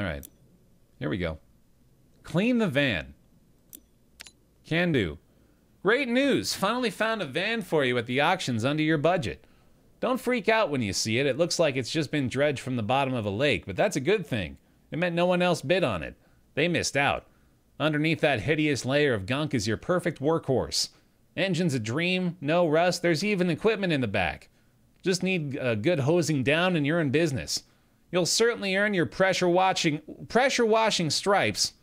All right. Here we go. Clean the van. Can do. Great news! Finally found a van for you at the auctions under your budget. Don't freak out when you see it. It looks like it's just been dredged from the bottom of a lake, but that's a good thing. It meant no one else bid on it. They missed out. Underneath that hideous layer of gunk is your perfect workhorse. Engine's a dream, no rust, there's even equipment in the back. Just need a good hosing down and you're in business. You'll certainly earn your pressure washing pressure washing stripes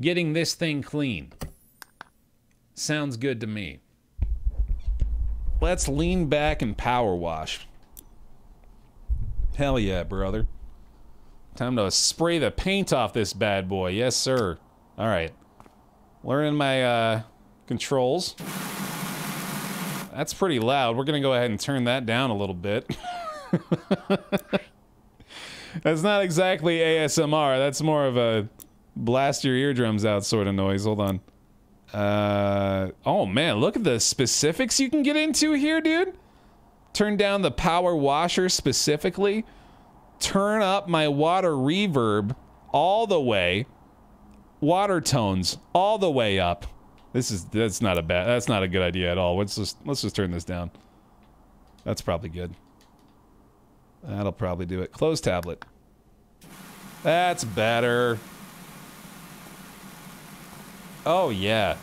getting this thing clean. Sounds good to me. Let's lean back and power wash. Hell yeah, brother. Time to spray the paint off this bad boy. Yes, sir. All right. Learning my uh, controls. That's pretty loud. We're going to go ahead and turn that down a little bit. That's not exactly ASMR. That's more of a blast your eardrums out sort of noise. Hold on. Uh, oh man, look at the specifics you can get into here, dude. Turn down the power washer specifically. Turn up my water reverb all the way. Water tones all the way up. This is that's not a bad that's not a good idea at all. Let's just let's just turn this down. That's probably good. That'll probably do it. Close tablet. That's better. Oh, yeah.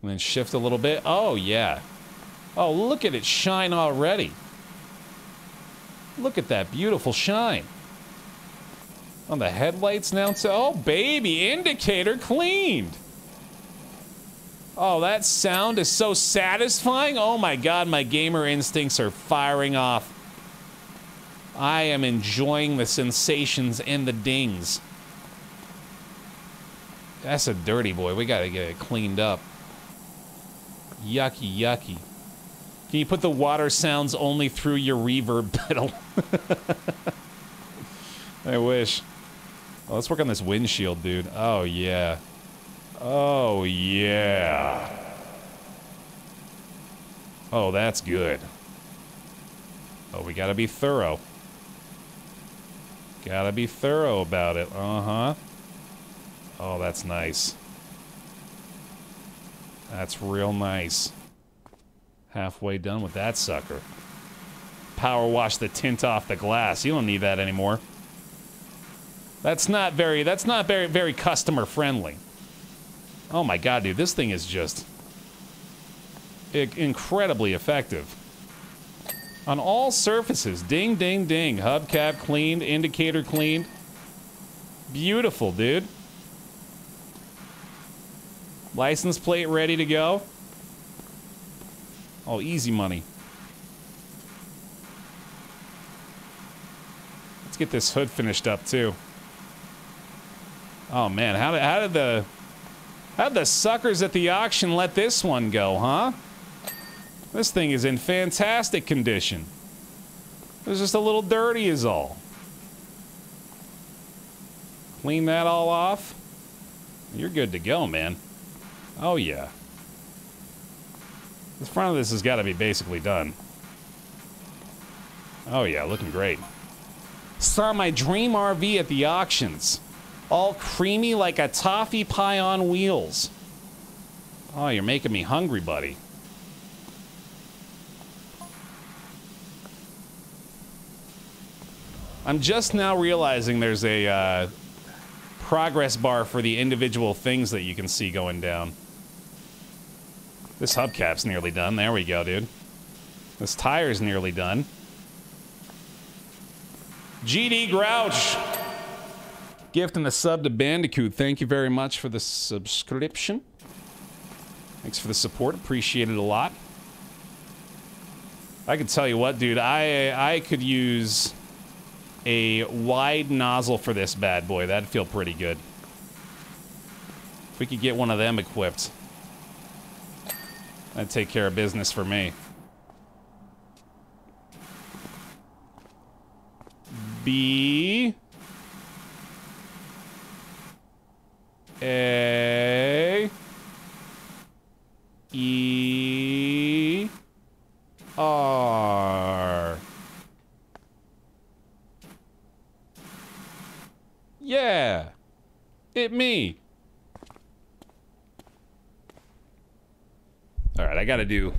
And then shift a little bit. Oh, yeah. Oh, look at it shine already. Look at that beautiful shine. On the headlights now, too. Oh, baby, indicator cleaned. Oh, that sound is so satisfying. Oh my god, my gamer instincts are firing off. I am enjoying the sensations and the dings. That's a dirty boy. We gotta get it cleaned up. Yucky, yucky. Can you put the water sounds only through your reverb pedal? I wish. Oh, let's work on this windshield, dude. Oh, yeah. Oh, yeah. Oh, that's good. Oh, we gotta be thorough. Gotta be thorough about it. Uh-huh. Oh, that's nice. That's real nice. Halfway done with that sucker. Power wash the tint off the glass. You don't need that anymore. That's not very, that's not very, very customer friendly. Oh my god, dude, this thing is just incredibly effective. On all surfaces, ding, ding, ding. Hubcap cleaned, indicator cleaned. Beautiful, dude. License plate ready to go. Oh, easy money. Let's get this hood finished up too. Oh man, how did how did the how did the suckers at the auction let this one go, huh? This thing is in fantastic condition. It's just a little dirty is all. Clean that all off. You're good to go, man. Oh, yeah. The front of this has got to be basically done. Oh, yeah, looking great. Saw my dream RV at the auctions. All creamy like a toffee pie on wheels. Oh, you're making me hungry, buddy. I'm just now realizing there's a uh, progress bar for the individual things that you can see going down. This hubcap's nearly done. There we go, dude. This tire's nearly done. GD Grouch. Gift and a sub to Bandicoot. Thank you very much for the subscription. Thanks for the support. Appreciate it a lot. I can tell you what, dude. I I could use a wide nozzle for this bad boy. That'd feel pretty good. If we could get one of them equipped. That'd take care of business for me. B. A. E. R. Yeah. It me. All right, I got to do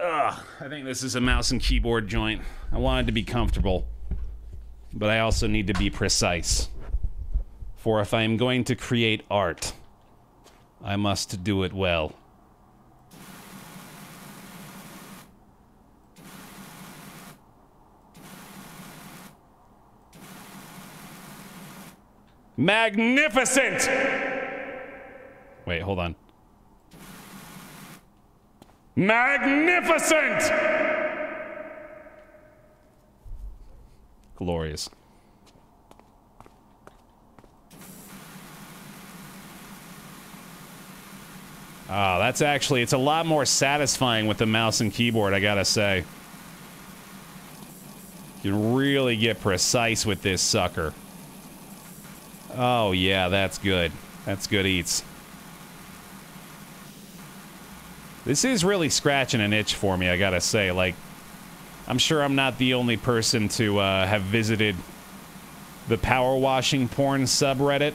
Ugh, I think this is a mouse and keyboard joint. I want it to be comfortable, but I also need to be precise. For if I am going to create art, I must do it well. Magnificent! Wait, hold on. Magnificent! Glorious. Ah, that's actually, it's a lot more satisfying with the mouse and keyboard, I gotta say. You can really get precise with this sucker. Oh, yeah, that's good. That's good eats. This is really scratching an itch for me, I gotta say. Like, I'm sure I'm not the only person to uh, have visited the power washing porn subreddit.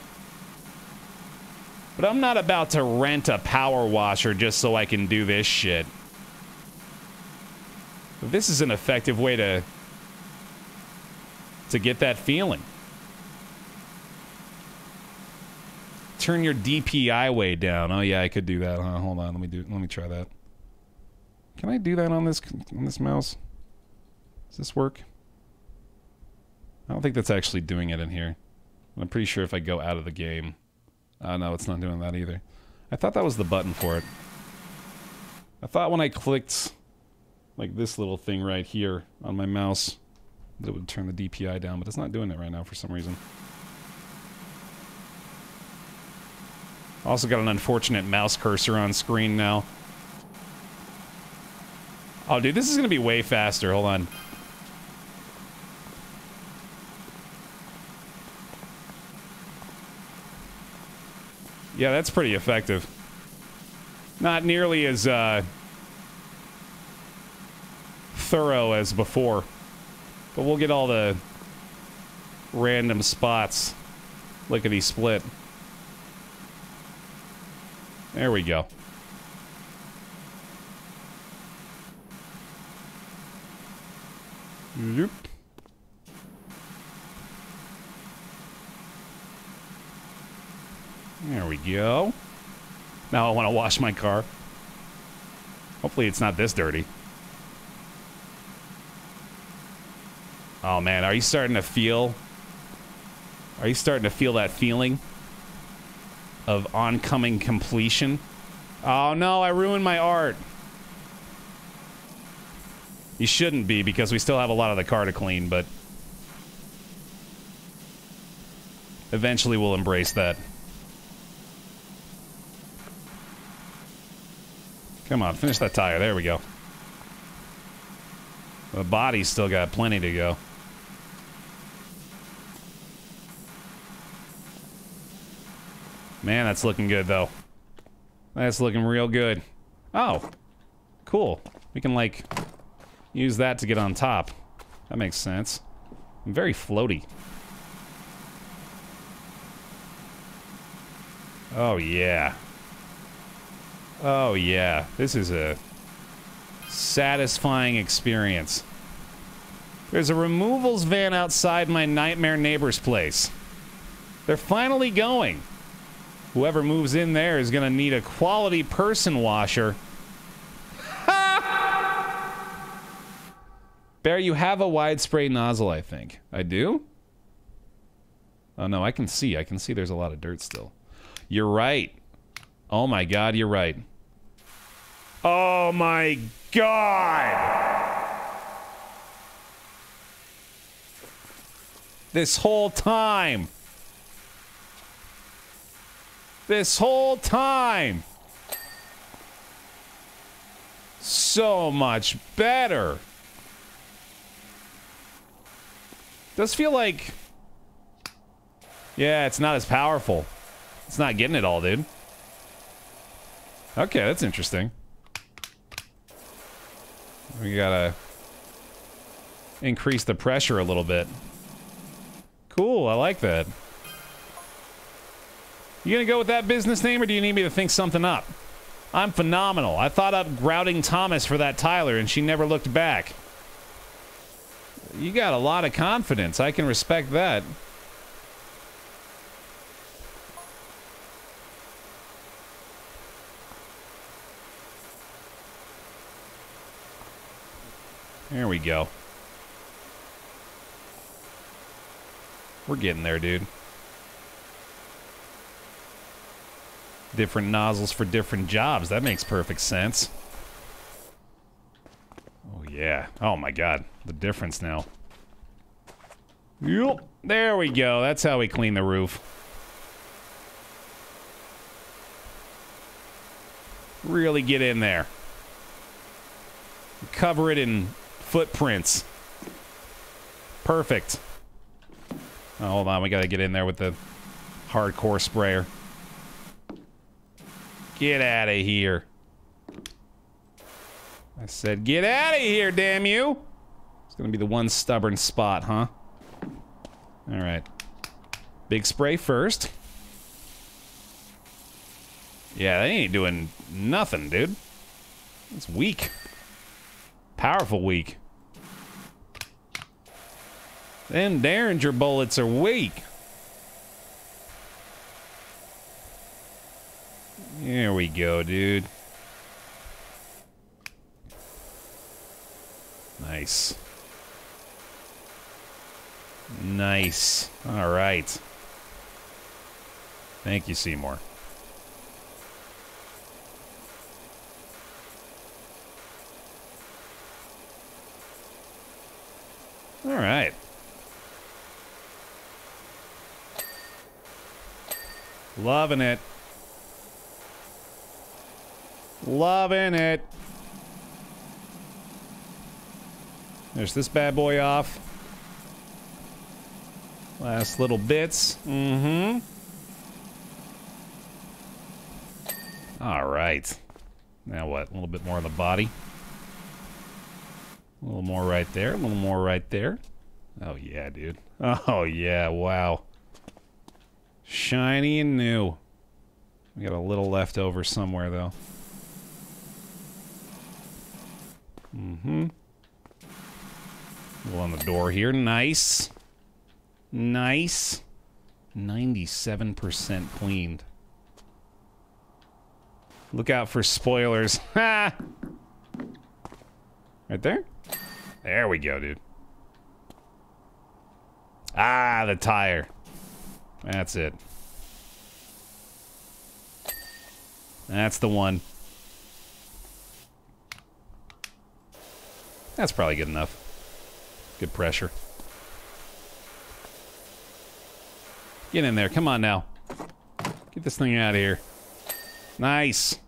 But I'm not about to rent a power washer just so I can do this shit. But this is an effective way to to get that feeling. Turn your DPI way down. Oh yeah, I could do that. Huh? Hold on, let me do. Let me try that. Can I do that on this on this mouse? Does this work? I don't think that's actually doing it in here. I'm pretty sure if I go out of the game. Oh no, it's not doing that either. I thought that was the button for it. I thought when I clicked like this little thing right here on my mouse that it would turn the DPI down, but it's not doing it right now for some reason. Also got an unfortunate mouse cursor on screen now. Oh, dude, this is going to be way faster. Hold on. Yeah, that's pretty effective. Not nearly as uh, thorough as before. But we'll get all the random spots. Lickety split. There we go. Yep. There we go. Now I want to wash my car. Hopefully it's not this dirty. Oh man, are you starting to feel... Are you starting to feel that feeling? Of oncoming completion. Oh no, I ruined my art. You shouldn't be because we still have a lot of the car to clean, but eventually we'll embrace that. Come on, finish that tire. There we go. The body's still got plenty to go. Man, that's looking good, though. That's looking real good. Oh. Cool. We can, like, use that to get on top. That makes sense. I'm very floaty. Oh, yeah. Oh, yeah. This is a satisfying experience. There's a removals van outside my nightmare neighbor's place. They're finally going. Whoever moves in there is going to need a quality person washer. Baer, you have a wide spray nozzle, I think. I do? Oh, no, I can see. I can see there's a lot of dirt still. You're right. Oh, my God, you're right. Oh, my God! This whole time... This whole time. So much better. Does feel like... Yeah, it's not as powerful. It's not getting it all, dude. Okay, that's interesting. We gotta increase the pressure a little bit. Cool. I like that. You gonna go with that business name, or do you need me to think something up? I'm phenomenal. I thought up Grouting Thomas for that tiler, and she never looked back. You got a lot of confidence. I can respect that. There we go. We're getting there, dude. Different nozzles for different jobs. That makes perfect sense. Oh, yeah. Oh, my God. The difference now. Yep. There we go. That's how we clean the roof. Really get in there. Cover it in footprints. Perfect. Oh, hold on, we gotta get in there with the hardcore sprayer. Get out of here. I said, get out of here, damn you! It's gonna be the one stubborn spot, huh? Alright. Big spray first. Yeah, they ain't doing nothing, dude. It's weak. Powerful weak. Them Derringer bullets are weak. There we go, dude. Nice. Nice. All right. Thank you, Seymour. All right. Loving it. Loving it. There's this bad boy off. Last little bits. Mm-hmm. All right. Now what? A little bit more of the body. A little more right there. A little more right there. Oh, yeah, dude. Oh, yeah. Wow. Shiny and new. We got a little left over somewhere, though. Mm-hmm. Go on the door here. Nice. Nice. 97% cleaned. Look out for spoilers. Ha! right there? There we go, dude. Ah, the tire. That's it. That's the one. That's probably good enough. Good pressure. Get in there. Come on now. Get this thing out of here. Nice.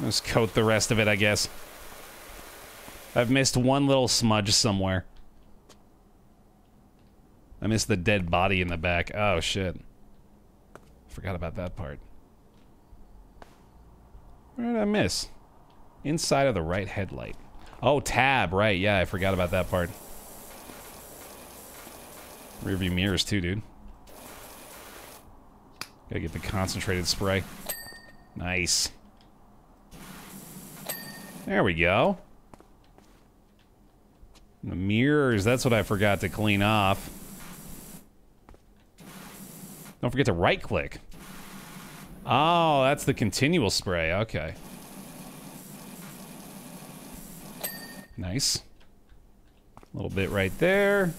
Let's coat the rest of it, I guess. I've missed one little smudge somewhere. I missed the dead body in the back. Oh, shit. Forgot about that part. Where did I miss? Inside of the right headlight. Oh, tab, right. Yeah, I forgot about that part. Rearview mirrors too, dude. Gotta get the concentrated spray. Nice. There we go. The mirrors, that's what I forgot to clean off. Don't forget to right click. Oh, that's the continual spray. Okay. Nice. A little bit right there.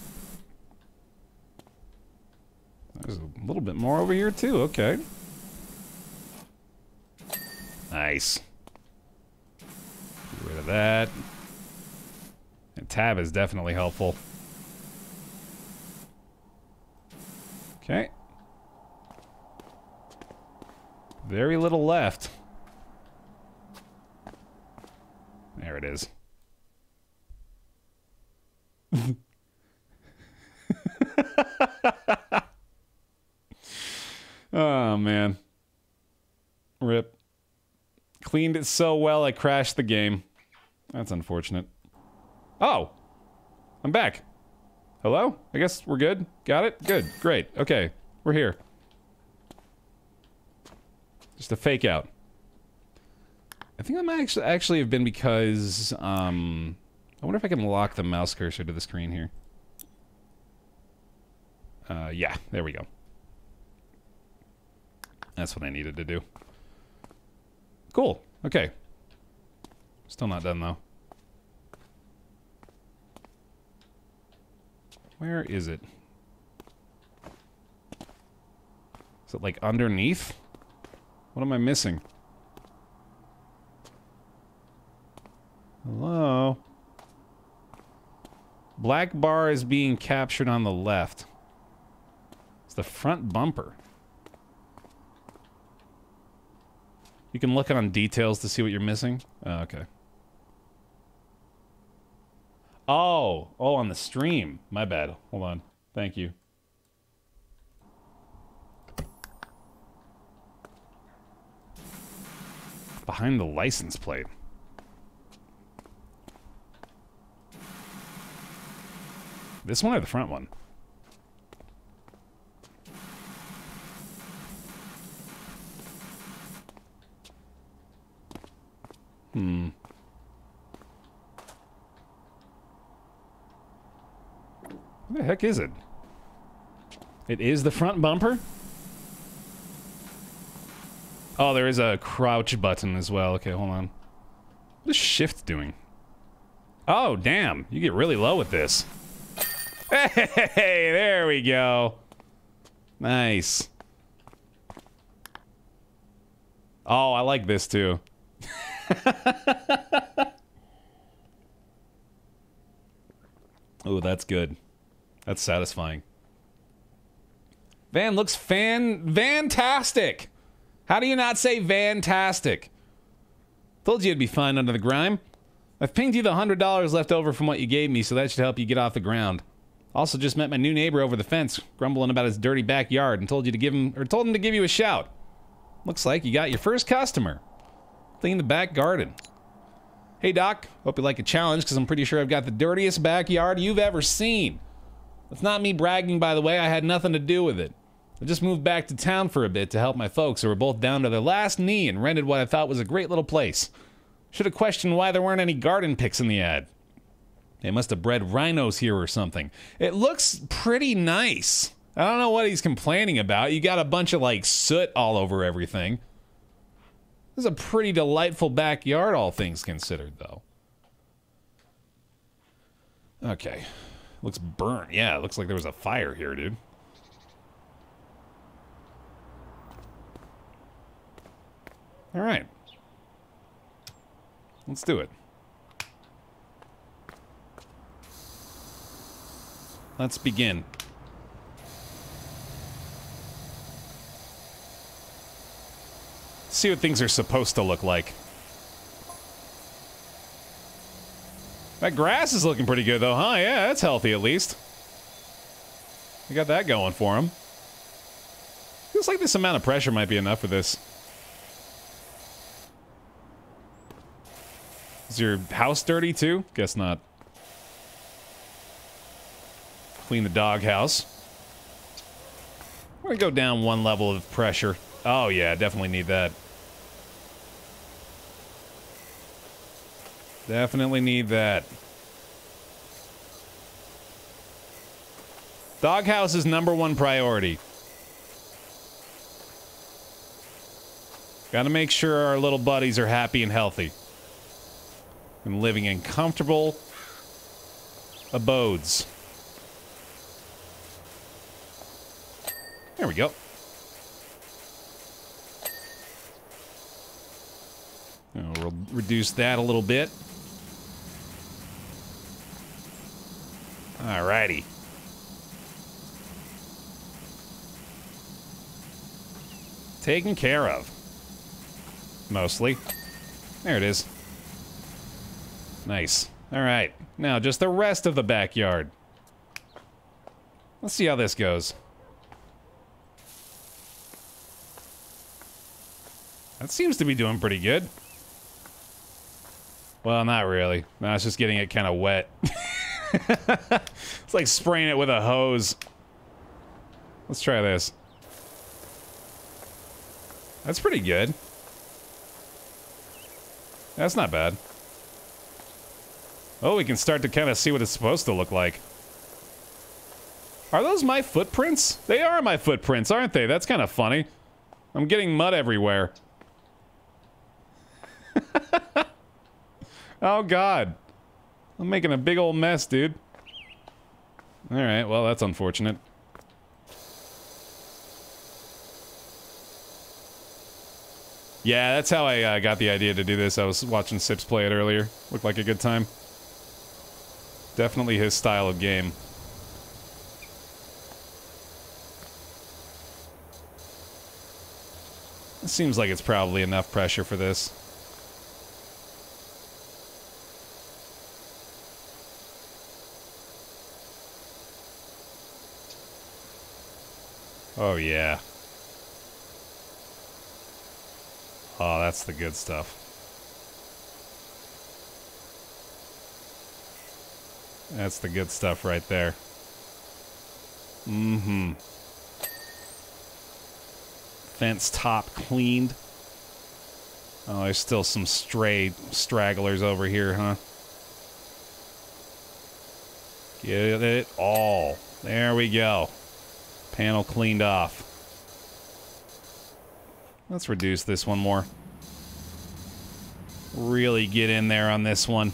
There's a little bit more over here too. Okay. Nice. Get rid of that. And tab is definitely helpful. Okay. Very little left. There it is. oh, man. Rip. Cleaned it so well, I crashed the game. That's unfortunate. Oh! I'm back. Hello? I guess we're good. Got it? Good. Great. Okay. We're here. Just a fake out. I think that might actually, actually have been because, um... I wonder if I can lock the mouse cursor to the screen here. Uh, yeah. There we go. That's what I needed to do. Cool. Okay. Still not done, though. Where is it? Is it, like, underneath? What am I missing? Hello? Black bar is being captured on the left. It's the front bumper. You can look on details to see what you're missing? Oh, okay. Oh, oh, on the stream. My bad. Hold on. Thank you. Behind the license plate. This one or the front one? Hmm. What the heck is it? It is the front bumper? Oh, there is a crouch button as well. Okay, hold on. What is shift doing? Oh, damn. You get really low with this. Hey, there we go. Nice. Oh, I like this too. oh, that's good. That's satisfying. Van looks fan fantastic. How do you not say fantastic? Told you it'd be fine under the grime. I've pinged you the hundred dollars left over from what you gave me, so that should help you get off the ground. Also, just met my new neighbor over the fence, grumbling about his dirty backyard, and told you to give him or told him to give you a shout. Looks like you got your first customer. Clean the back garden. Hey Doc, hope you like a challenge because I'm pretty sure I've got the dirtiest backyard you've ever seen. That's not me bragging, by the way. I had nothing to do with it. I just moved back to town for a bit to help my folks who were both down to their last knee and rented what I thought was a great little place. Should have questioned why there weren't any garden pics in the ad. They must have bred rhinos here or something. It looks pretty nice. I don't know what he's complaining about. You got a bunch of like soot all over everything. This is a pretty delightful backyard, all things considered, though. Okay. Looks burnt. Yeah, it looks like there was a fire here, dude. All right. Let's do it. Let's begin. See what things are supposed to look like. That grass is looking pretty good, though, huh? Yeah, that's healthy at least. We got that going for him. Feels like this amount of pressure might be enough for this. Is your house dirty too? Guess not. Clean the doghouse. We're gonna go down one level of pressure. Oh yeah, definitely need that. Definitely need that. Doghouse is number one priority. Gotta make sure our little buddies are happy and healthy and living in comfortable abodes. There we go. we'll reduce that a little bit. Alrighty. Taken care of. Mostly. There it is. Nice. Alright, now just the rest of the backyard. Let's see how this goes. That seems to be doing pretty good. Well, not really. No, it's just getting it kind of wet. it's like spraying it with a hose. Let's try this. That's pretty good. That's not bad. Oh, we can start to kind of see what it's supposed to look like. Are those my footprints? They are my footprints, aren't they? That's kind of funny. I'm getting mud everywhere. oh, God. I'm making a big old mess, dude. Alright, well, that's unfortunate. Yeah, that's how I uh, got the idea to do this. I was watching Sips play it earlier. Looked like a good time. Definitely his style of game. It seems like it's probably enough pressure for this. Oh, yeah. Oh, that's the good stuff. That's the good stuff right there. Mm-hmm. Fence top cleaned. Oh, there's still some stray stragglers over here, huh? Get it all. There we go. Panel cleaned off. Let's reduce this one more. Really get in there on this one.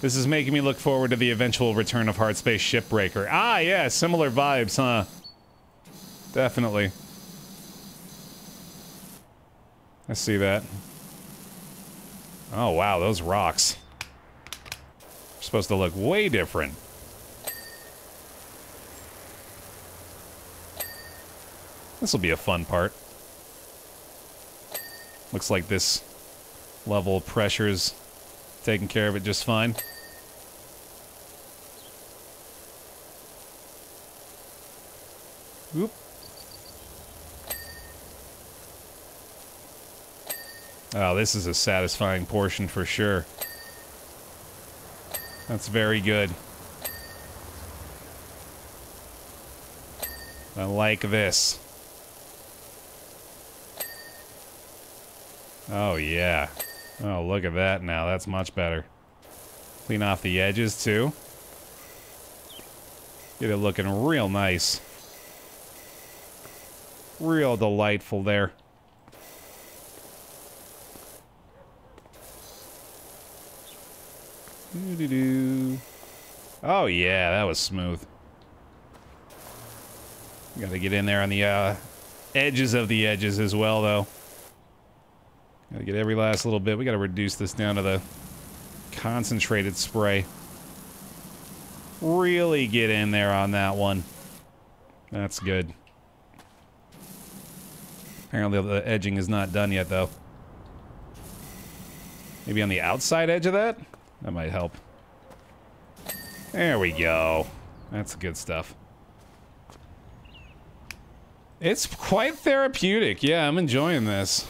This is making me look forward to the eventual return of Hardspace Shipbreaker. Ah, yeah, similar vibes, huh? Definitely. I see that. Oh, wow, those rocks. Supposed to look way different. This will be a fun part. Looks like this level of pressure's taking care of it just fine. Oop. Oh, this is a satisfying portion for sure. That's very good. I like this. Oh, yeah. Oh, look at that now. That's much better. Clean off the edges, too. Get it looking real nice. Real delightful there. Doo -doo. Oh, yeah, that was smooth. Gotta get in there on the uh, edges of the edges as well, though. Gotta get every last little bit. We gotta reduce this down to the concentrated spray. Really get in there on that one. That's good. Apparently the edging is not done yet, though. Maybe on the outside edge of that? That might help. There we go. That's good stuff. It's quite therapeutic. Yeah, I'm enjoying this.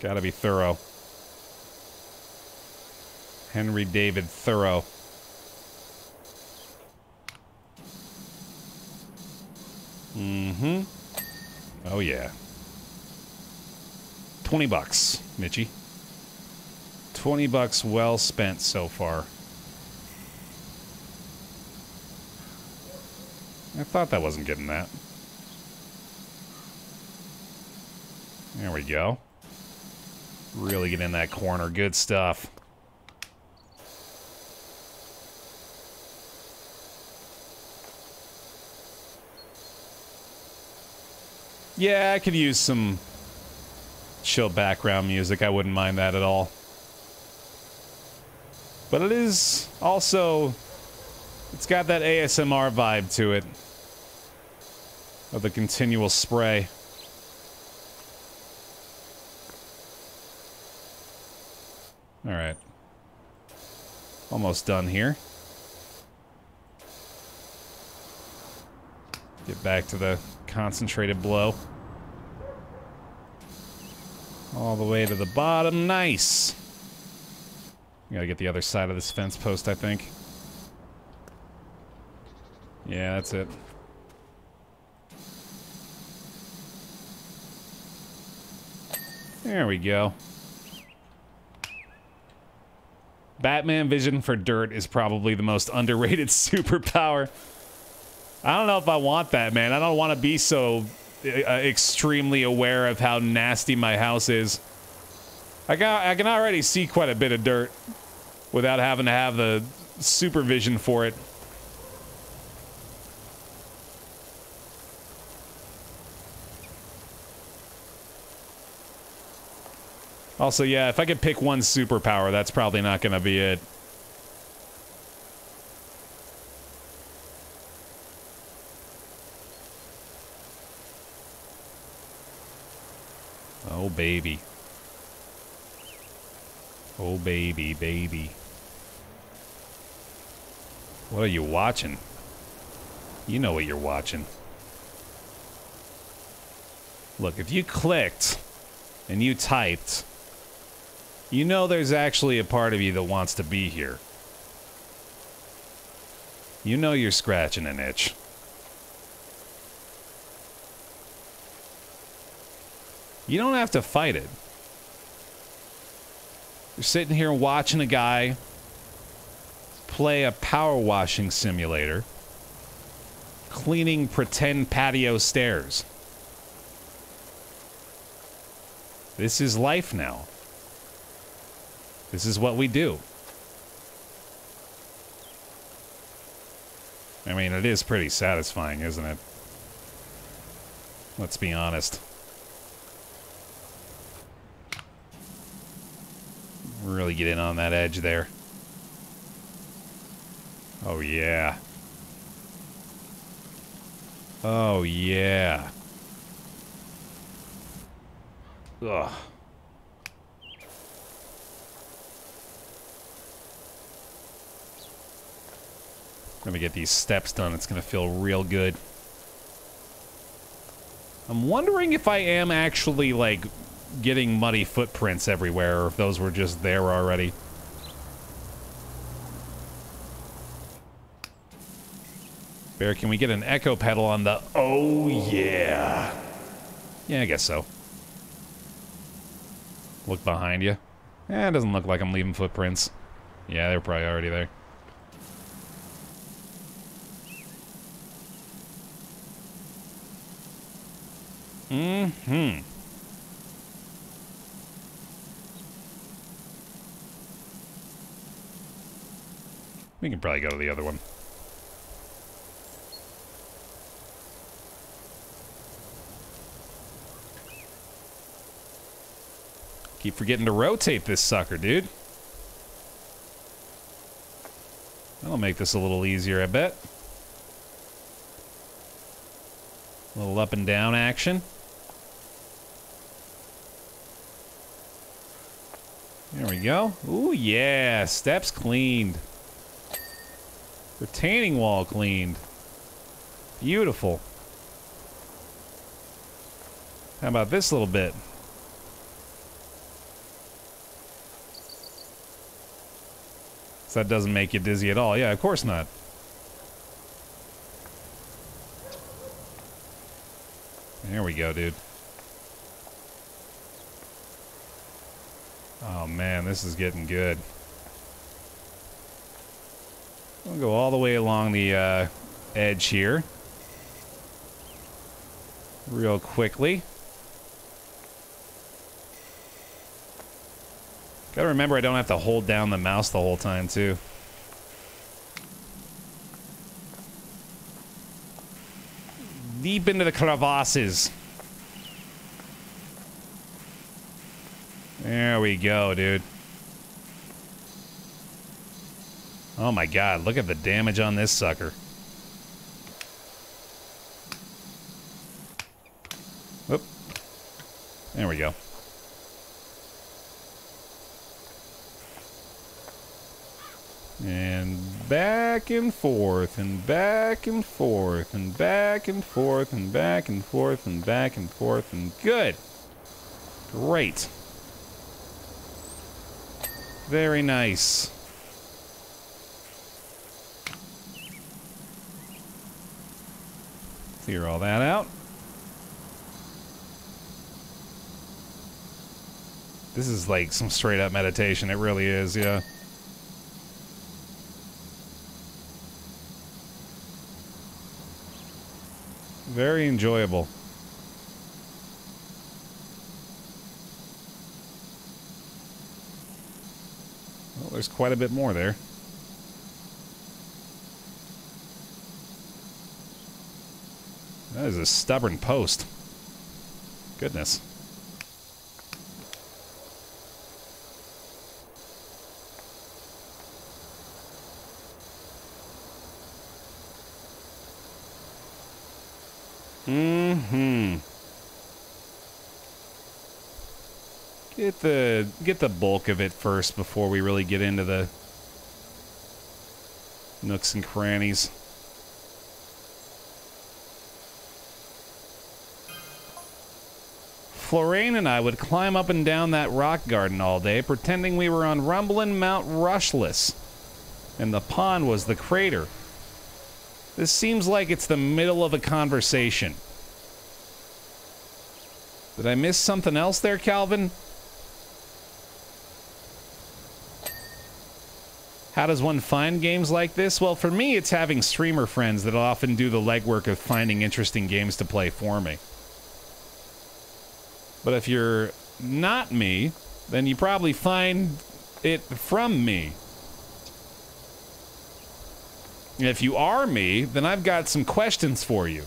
Gotta be thorough. Henry David Thorough. Mm-hmm. Oh, yeah. 20 bucks, Mitchy. 20 bucks well spent so far. I thought that wasn't getting that. There we go. Really get in that corner. Good stuff. Yeah, I could use some chill background music. I wouldn't mind that at all. But it is also... It's got that ASMR vibe to it. Of the continual spray. Alright. Almost done here. Get back to the concentrated blow. All the way to the bottom. Nice. gotta get the other side of this fence post, I think. Yeah, that's it. There we go. Batman vision for dirt is probably the most underrated superpower. I don't know if I want that, man. I don't want to be so Uh, extremely aware of how nasty my house is. I got I can already see quite a bit of dirt without having to have the supervision for it. Also, yeah, if I could pick one superpower, that's probably not going to be it. Baby. Oh, baby, baby. What are you watching? You know what you're watching. Look, if you clicked and you typed, you know there's actually a part of you that wants to be here. You know you're scratching an itch. You don't have to fight it. You're sitting here watching a guy play a power washing simulator, cleaning pretend patio stairs. This is life now. This is what we do. I mean, it is pretty satisfying, isn't it? Let's be honest. Really get in on that edge there. Oh, yeah. Oh, yeah. Ugh. Let me get these steps done. It's going to feel real good. I'm wondering if I am actually, like, getting muddy footprints everywhere, or if those were just there already. Baer, can we get an echo pedal on the... Oh, yeah. Yeah, I guess so. Look behind you. Eh, it doesn't look like I'm leaving footprints. Yeah, they're probably already there. Mm-hmm. We can probably go to the other one. Keep forgetting to rotate this sucker, dude. That'll make this a little easier, I bet. A little up and down action. There we go. Ooh, yeah. Steps cleaned. Retaining wall cleaned. Beautiful. How about this little bit? So that doesn't make you dizzy at all. Yeah, of course not. There we go, dude. Oh man, this is getting good. We'll go all the way along the uh, edge here. Real quickly. Gotta remember I don't have to hold down the mouse the whole time, too. Deep into the crevasses. There we go, dude. Oh my god, look at the damage on this sucker. Whoop. There we go. And back and forth and back and forth and back and forth and back and forth and back and forth and good. Great. Very nice. Clear all that out. This is like some straight up meditation. It really is, yeah. Very enjoyable. Well, there's quite a bit more there. That is a stubborn post. Goodness. Mm-hmm. Get the get the bulk of it first before we really get into the nooks and crannies. Florane and I would climb up and down that rock garden all day, pretending we were on rumbling Mount Rushless, and the pond was the crater. This seems like it's the middle of a conversation. Did I miss something else there, Calvin? How does one find games like this? Well, for me, it's having streamer friends that often do the legwork of finding interesting games to play for me. But if you're not me, then you probably find it from me. If you are me, then I've got some questions for you.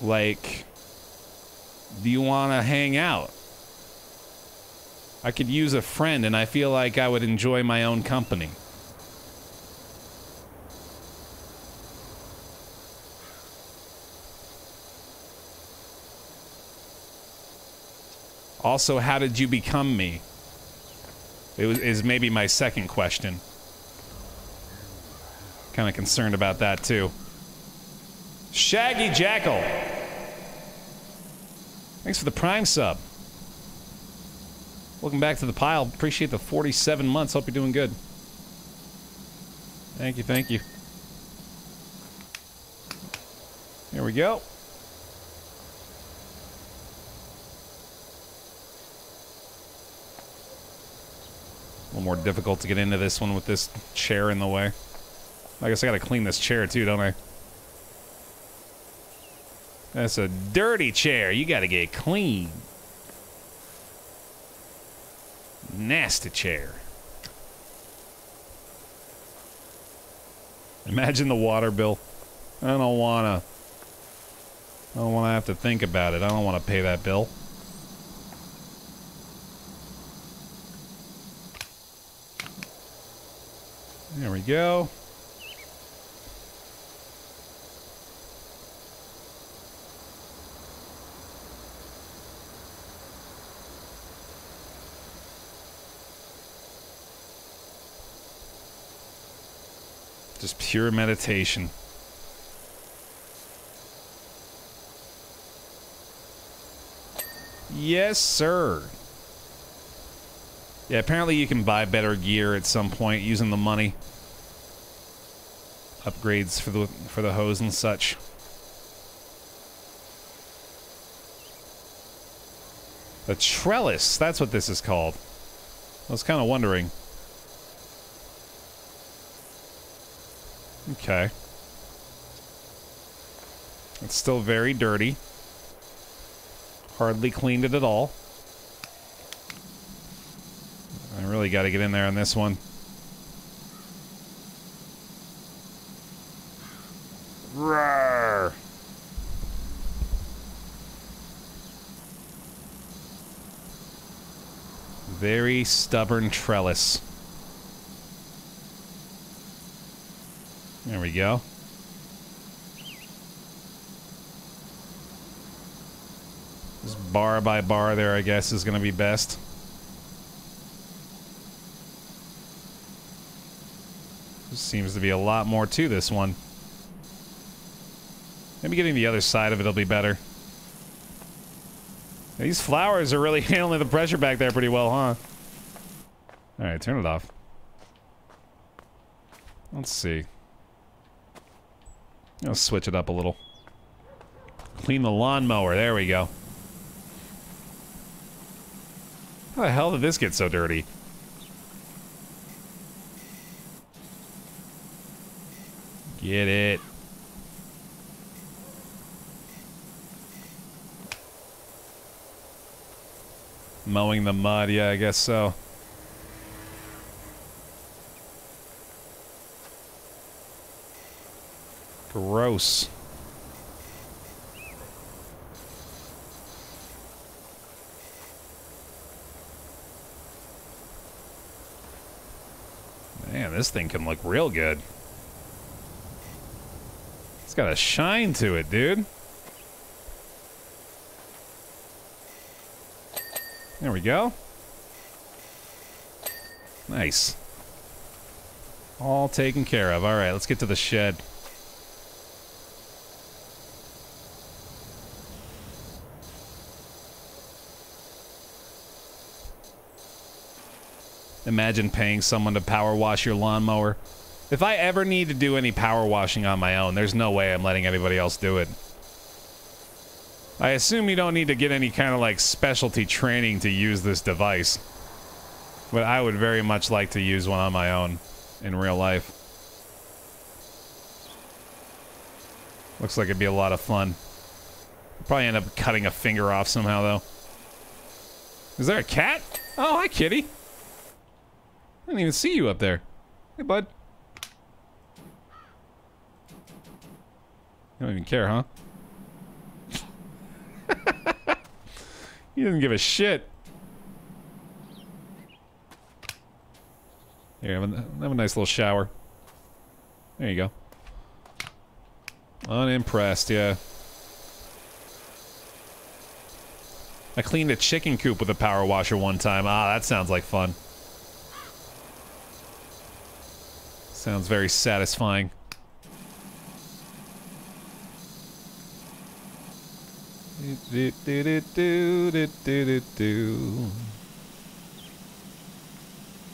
Like, do you want to hang out? I could use a friend, and I feel like I would enjoy my own company. Also, how did you become me? It was, is maybe my second question. Kind of concerned about that too. Shaggy Jackal. Thanks for the prime sub. Welcome back to the pile. Appreciate the 47 months. Hope you're doing good. Thank you, thank you. Here we go. A little more difficult to get into this one with this chair in the way. I guess I gotta clean this chair too, don't I? That's a dirty chair. You gotta get clean. Nasty chair. Imagine the water bill. I don't wanna... I don't wanna have to think about it. I don't wanna pay that bill. There we go. Just pure meditation. Yes, sir. Yeah, apparently you can buy better gear at some point using the money. Upgrades for the for the hose and such. The trellis, that's what this is called. I was kind of wondering. Okay. It's still very dirty. Hardly cleaned it at all. I really got to get in there on this one. Very stubborn trellis. There we go. Just bar by bar there, I guess, is going to be best. Seems to be a lot more to this one. Maybe getting the other side of it will be better. These flowers are really handling the pressure back there pretty well, huh? Alright, turn it off. Let's see. I'll switch it up a little. Clean the lawnmower. There we go. How the hell did this get so dirty? Get it. Mowing the mud, yeah, I guess so. Gross. Man, this thing can look real good. It's got a shine to it, dude. There we go. Nice. All taken care of. All right, let's get to the shed. Imagine paying someone to power wash your lawnmower. If I ever need to do any power washing on my own, there's no way I'm letting anybody else do it. I assume you don't need to get any kind of like specialty training to use this device. But I would very much like to use one on my own in real life. Looks like it'd be a lot of fun. Probably end up cutting a finger off somehow though. Is there a cat? Oh, hi kitty. I didn't even see you up there. Hey, bud. You don't even care, huh? he doesn't give a shit. Here, have a, have a nice little shower. There you go. Unimpressed, yeah. I cleaned a chicken coop with a power washer one time. Ah, that sounds like fun. Sounds very satisfying. Do, do, do, do, do.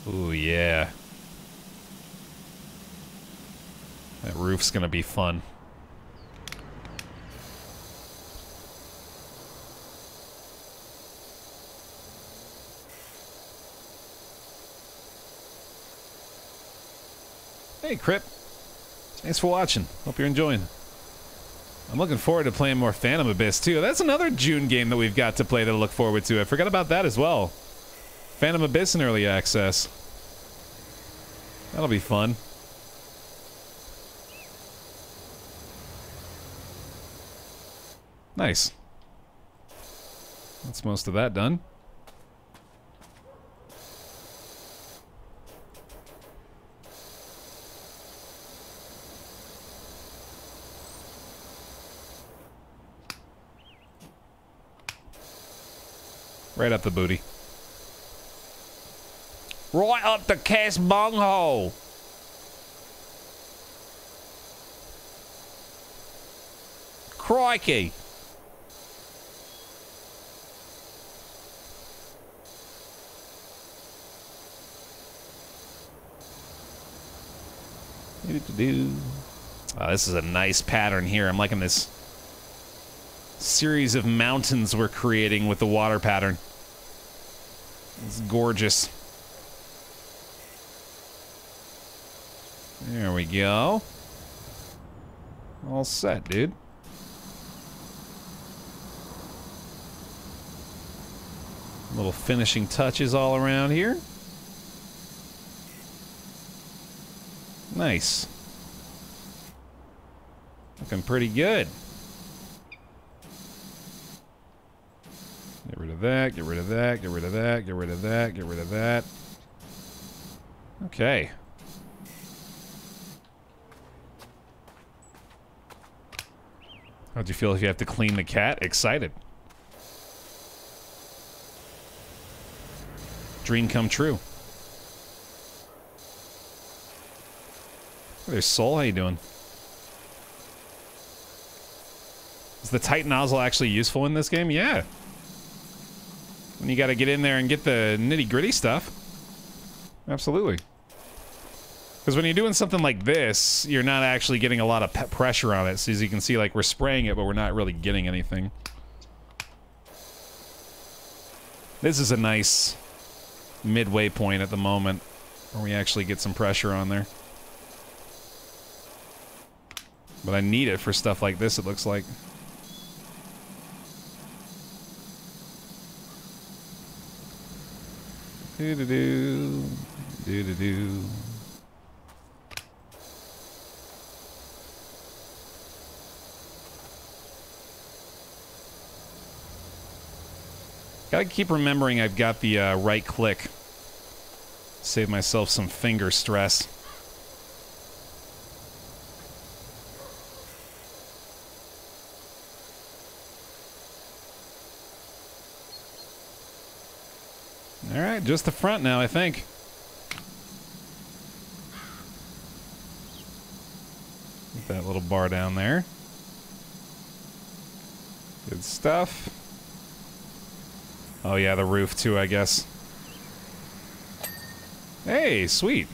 Ooh, yeah. That roof's gonna be fun. Hey, Crip. Thanks for watching. Hope you're enjoying. I'm looking forward to playing more Phantom Abyss, too. That's another June game that we've got to play that I look forward to. I forgot about that as well. Phantom Abyss in Early Access. That'll be fun. Nice. That's most of that done. Right up the booty. Right up the cast bunghole. Crikey. Oh, this is a nice pattern here. I'm liking this series of mountains we're creating with the water pattern. It's gorgeous. There we go. All set, dude. Little finishing touches all around here. Nice. Looking pretty good. Get rid of that, get rid of that, get rid of that, get rid of that, get rid of that. Okay. How'd you feel if you have to clean the cat? Excited. Dream come true. There's Soul. How you doing? Is the tight nozzle actually useful in this game? Yeah. When you got to get in there and get the nitty gritty stuff. Absolutely. Because when you're doing something like this, you're not actually getting a lot of pressure on it. So as you can see, like, we're spraying it, but we're not really getting anything. This is a nice midway point at the moment where we actually get some pressure on there. But I need it for stuff like this, it looks like. Do do do. Do do do. Gotta keep remembering I've got the uh, right click. Save myself some finger stress. Alright, just the front now, I think. That little bar down there. Good stuff. Oh yeah, the roof too, I guess. Hey, sweet.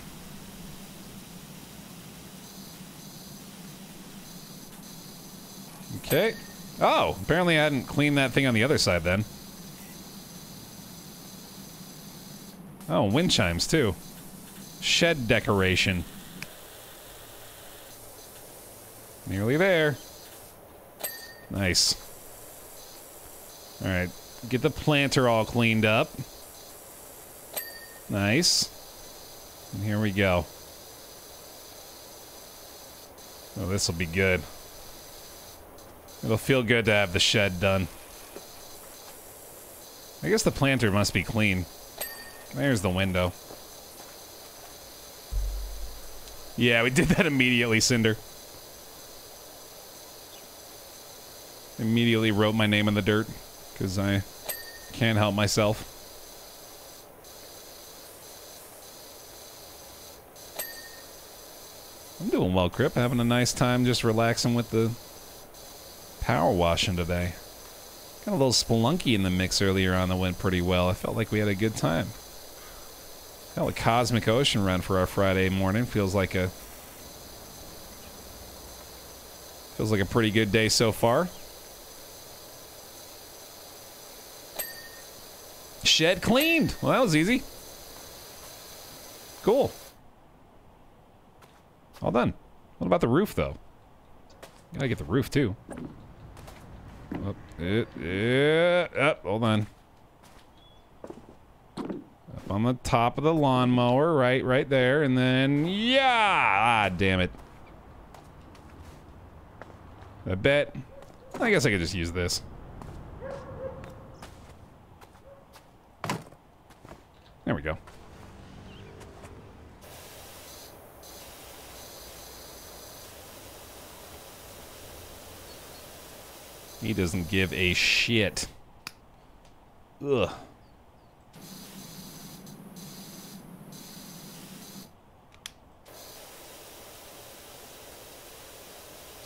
Okay. Oh, apparently I hadn't cleaned that thing on the other side then. Oh, wind chimes, too. Shed decoration. Nearly there. Nice. Alright, get the planter all cleaned up. Nice. And here we go. Oh, this will be good. It'll feel good to have the shed done. I guess the planter must be clean. There's the window. Yeah, we did that immediately, Cinder. Immediately wrote my name in the dirt, because I can't help myself. I'm doing well, Crip. Having a nice time just relaxing with the power washing today. Got a little Spelunky in the mix earlier on that went pretty well. I felt like we had a good time. Hell, a cosmic ocean run for our Friday morning feels like a feels like a pretty good day so far. Shed cleaned. Well, that was easy. Cool. All done. What about the roof, though? Gotta get the roof, too. Oh, it, it, oh, hold on on the top of the lawnmower, right, right there, and then, yeah! Ah, damn it. I bet. I guess I could just use this. There we go. He doesn't give a shit. Ugh.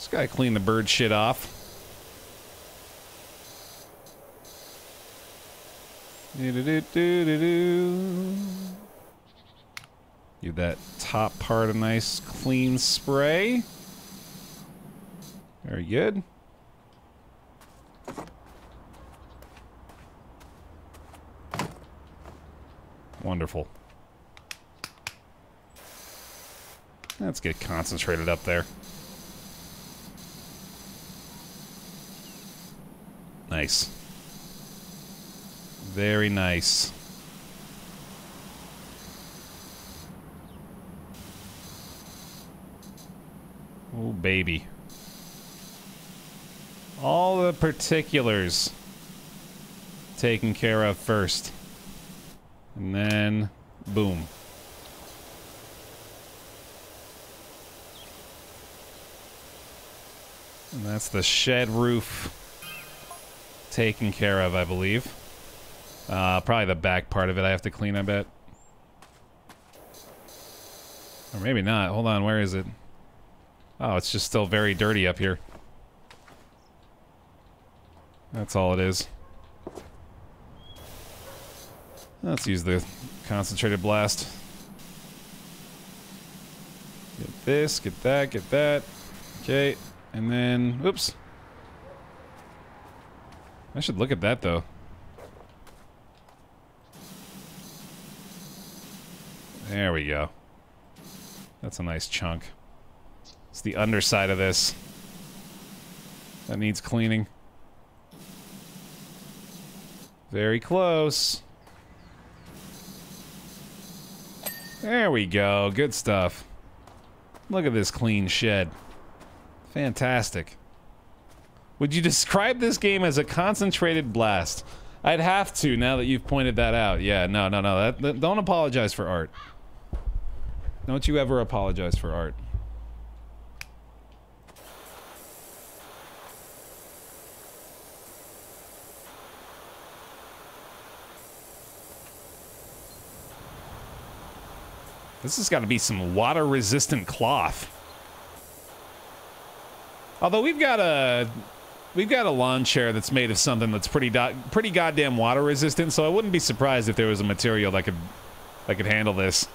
Just gotta clean the bird shit off. Give that top part a nice clean spray. Very good. Wonderful. Let's get concentrated up there. Nice. Very nice. Oh, baby. All the particulars taken care of first. And then, boom. And that's the shed roof taken care of, I believe. Uh, probably the back part of it I have to clean, I bet. Or maybe not. Hold on, where is it? Oh, it's just still very dirty up here. That's all it is. Let's use the concentrated blast. Get this, get that, get that. Okay, and then, oops. I should look at that though. There we go. That's a nice chunk. It's the underside of this. That needs cleaning. Very close. There we go. Good stuff. Look at this clean shed. Fantastic. Would you describe this game as a concentrated blast? I'd have to now that you've pointed that out. Yeah, no, no, no. That, that, don't apologize for art. Don't you ever apologize for art. This has got to be some water-resistant cloth. Although we've got a we've got a lawn chair that's made of something that's pretty pretty goddamn water resistant, so I wouldn't be surprised if there was a material that could that could handle this.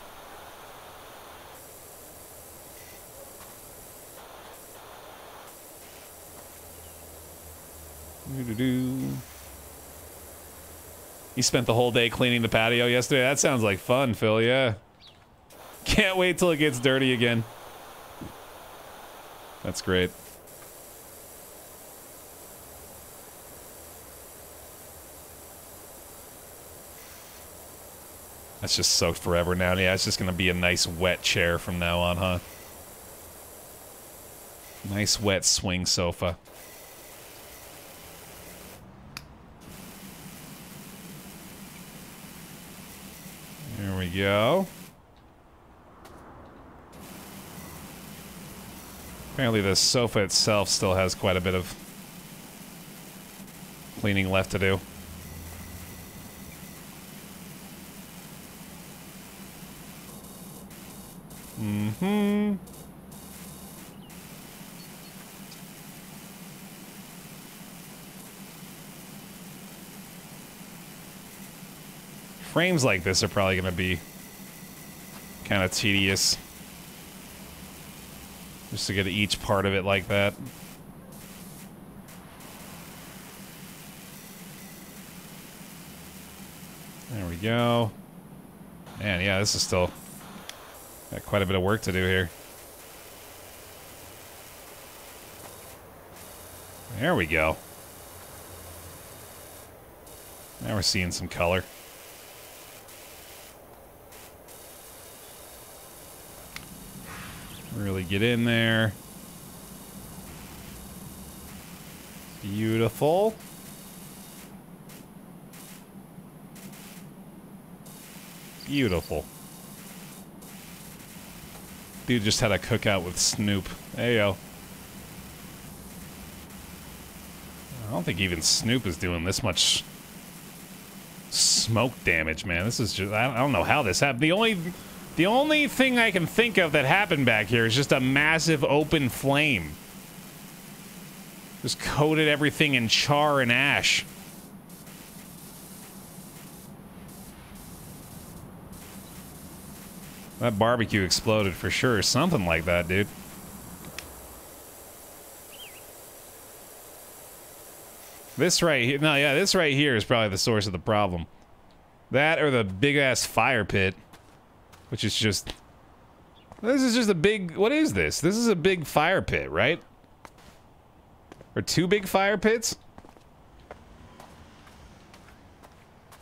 You spent the whole day cleaning the patio yesterday? That sounds like fun, Phil, yeah. Can't wait till it gets dirty again. That's great. That's just soaked forever now. Yeah, it's just going to be a nice wet chair from now on, huh? Nice wet swing sofa. There we go. Apparently the sofa itself still has quite a bit of cleaning left to do. Mm-hmm. Frames like this are probably going to be kind of tedious. Just to get each part of it like that. There we go. Man, yeah, this is still got quite a bit of work to do here. There we go. Now we're seeing some color. Really get in there. Beautiful. Beautiful. Dude just had a cookout with Snoop. Hey, yo. I don't think even Snoop is doing this much smoke damage, man. This is just... I don't know how this happened. The only... The only thing I can think of that happened back here is just a massive open flame. Just coated everything in char and ash. That barbecue exploded for sure. Something like that, dude. This right here, no, yeah, this right here is probably the source of the problem. That or the big-ass fire pit. Which is just... This is just a big... What is this? This is a big fire pit, right? Or two big fire pits?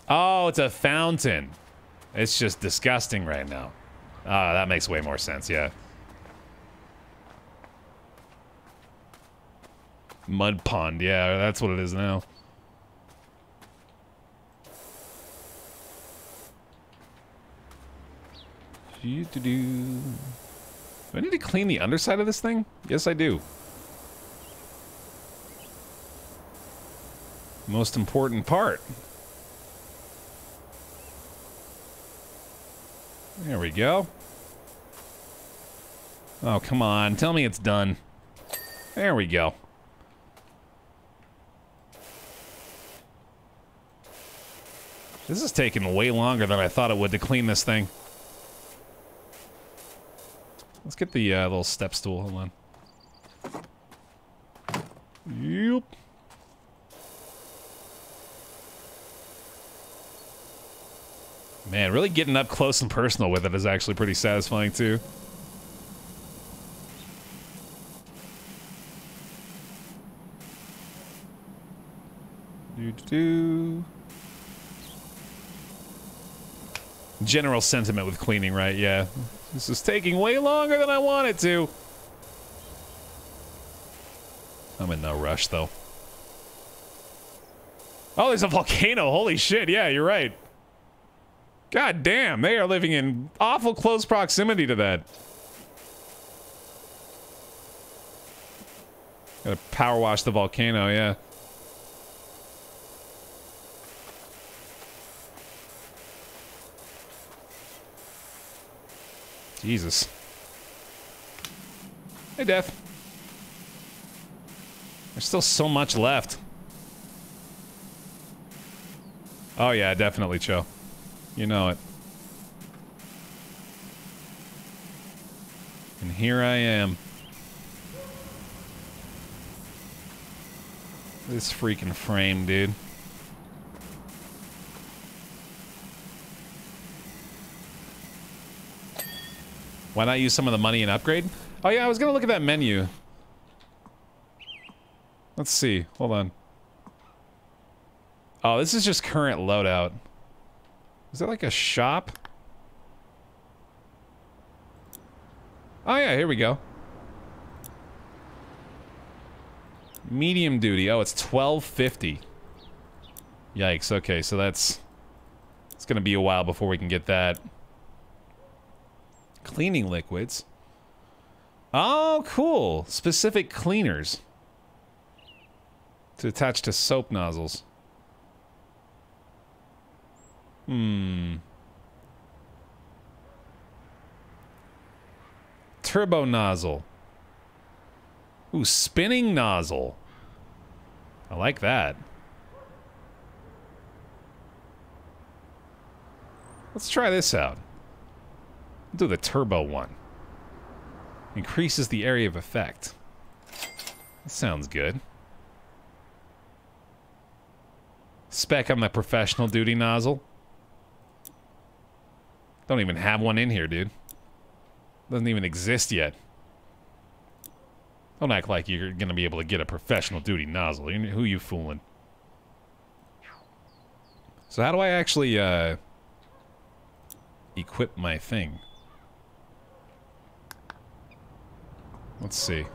Oh, it's a fountain. It's just disgusting right now. Ah, that makes way more sense, yeah. Mud pond, yeah, that's what it is now. Do, I need to clean the underside of this thing? Yes, I do. Most important part. There we go. Oh, come on. Tell me it's done. There we go. This is taking way longer than I thought it would to clean this thing. Let's get the uh, little step stool. Hold on. Yep. Man, really getting up close and personal with it is actually pretty satisfying too. Do do do. General sentiment with cleaning, right? Yeah. This is taking way longer than I want it to. I'm in no rush, though. Oh, there's a volcano. Holy shit. Yeah, you're right. God damn, they are living in awful close proximity to that. Gotta power wash the volcano, yeah. Jesus. Hey, Death. There's still so much left. Oh, yeah, definitely, Cho. You know it. And here I am. This freaking frame, dude. Why not use some of the money and upgrade? Oh yeah, I was gonna look at that menu. Let's see. Hold on. Oh, this is just current loadout. Is that like a shop? Oh yeah, here we go. Medium duty. Oh, it's 1250. Yikes. Okay, so that's it's to be a while before we can get that. Cleaning liquids. Oh, cool. Specific cleaners. To attach to soap nozzles. Hmm. Turbo nozzle. Ooh, spinning nozzle. I like that. Let's try this out. do the turbo one. Increases the area of effect. That sounds good. Spec on the professional duty nozzle. Don't even have one in here, dude. Doesn't even exist yet. Don't act like you're gonna be able to get a professional duty nozzle. Who you fooling? So how do I actually, uh, equip my thing? Let's see.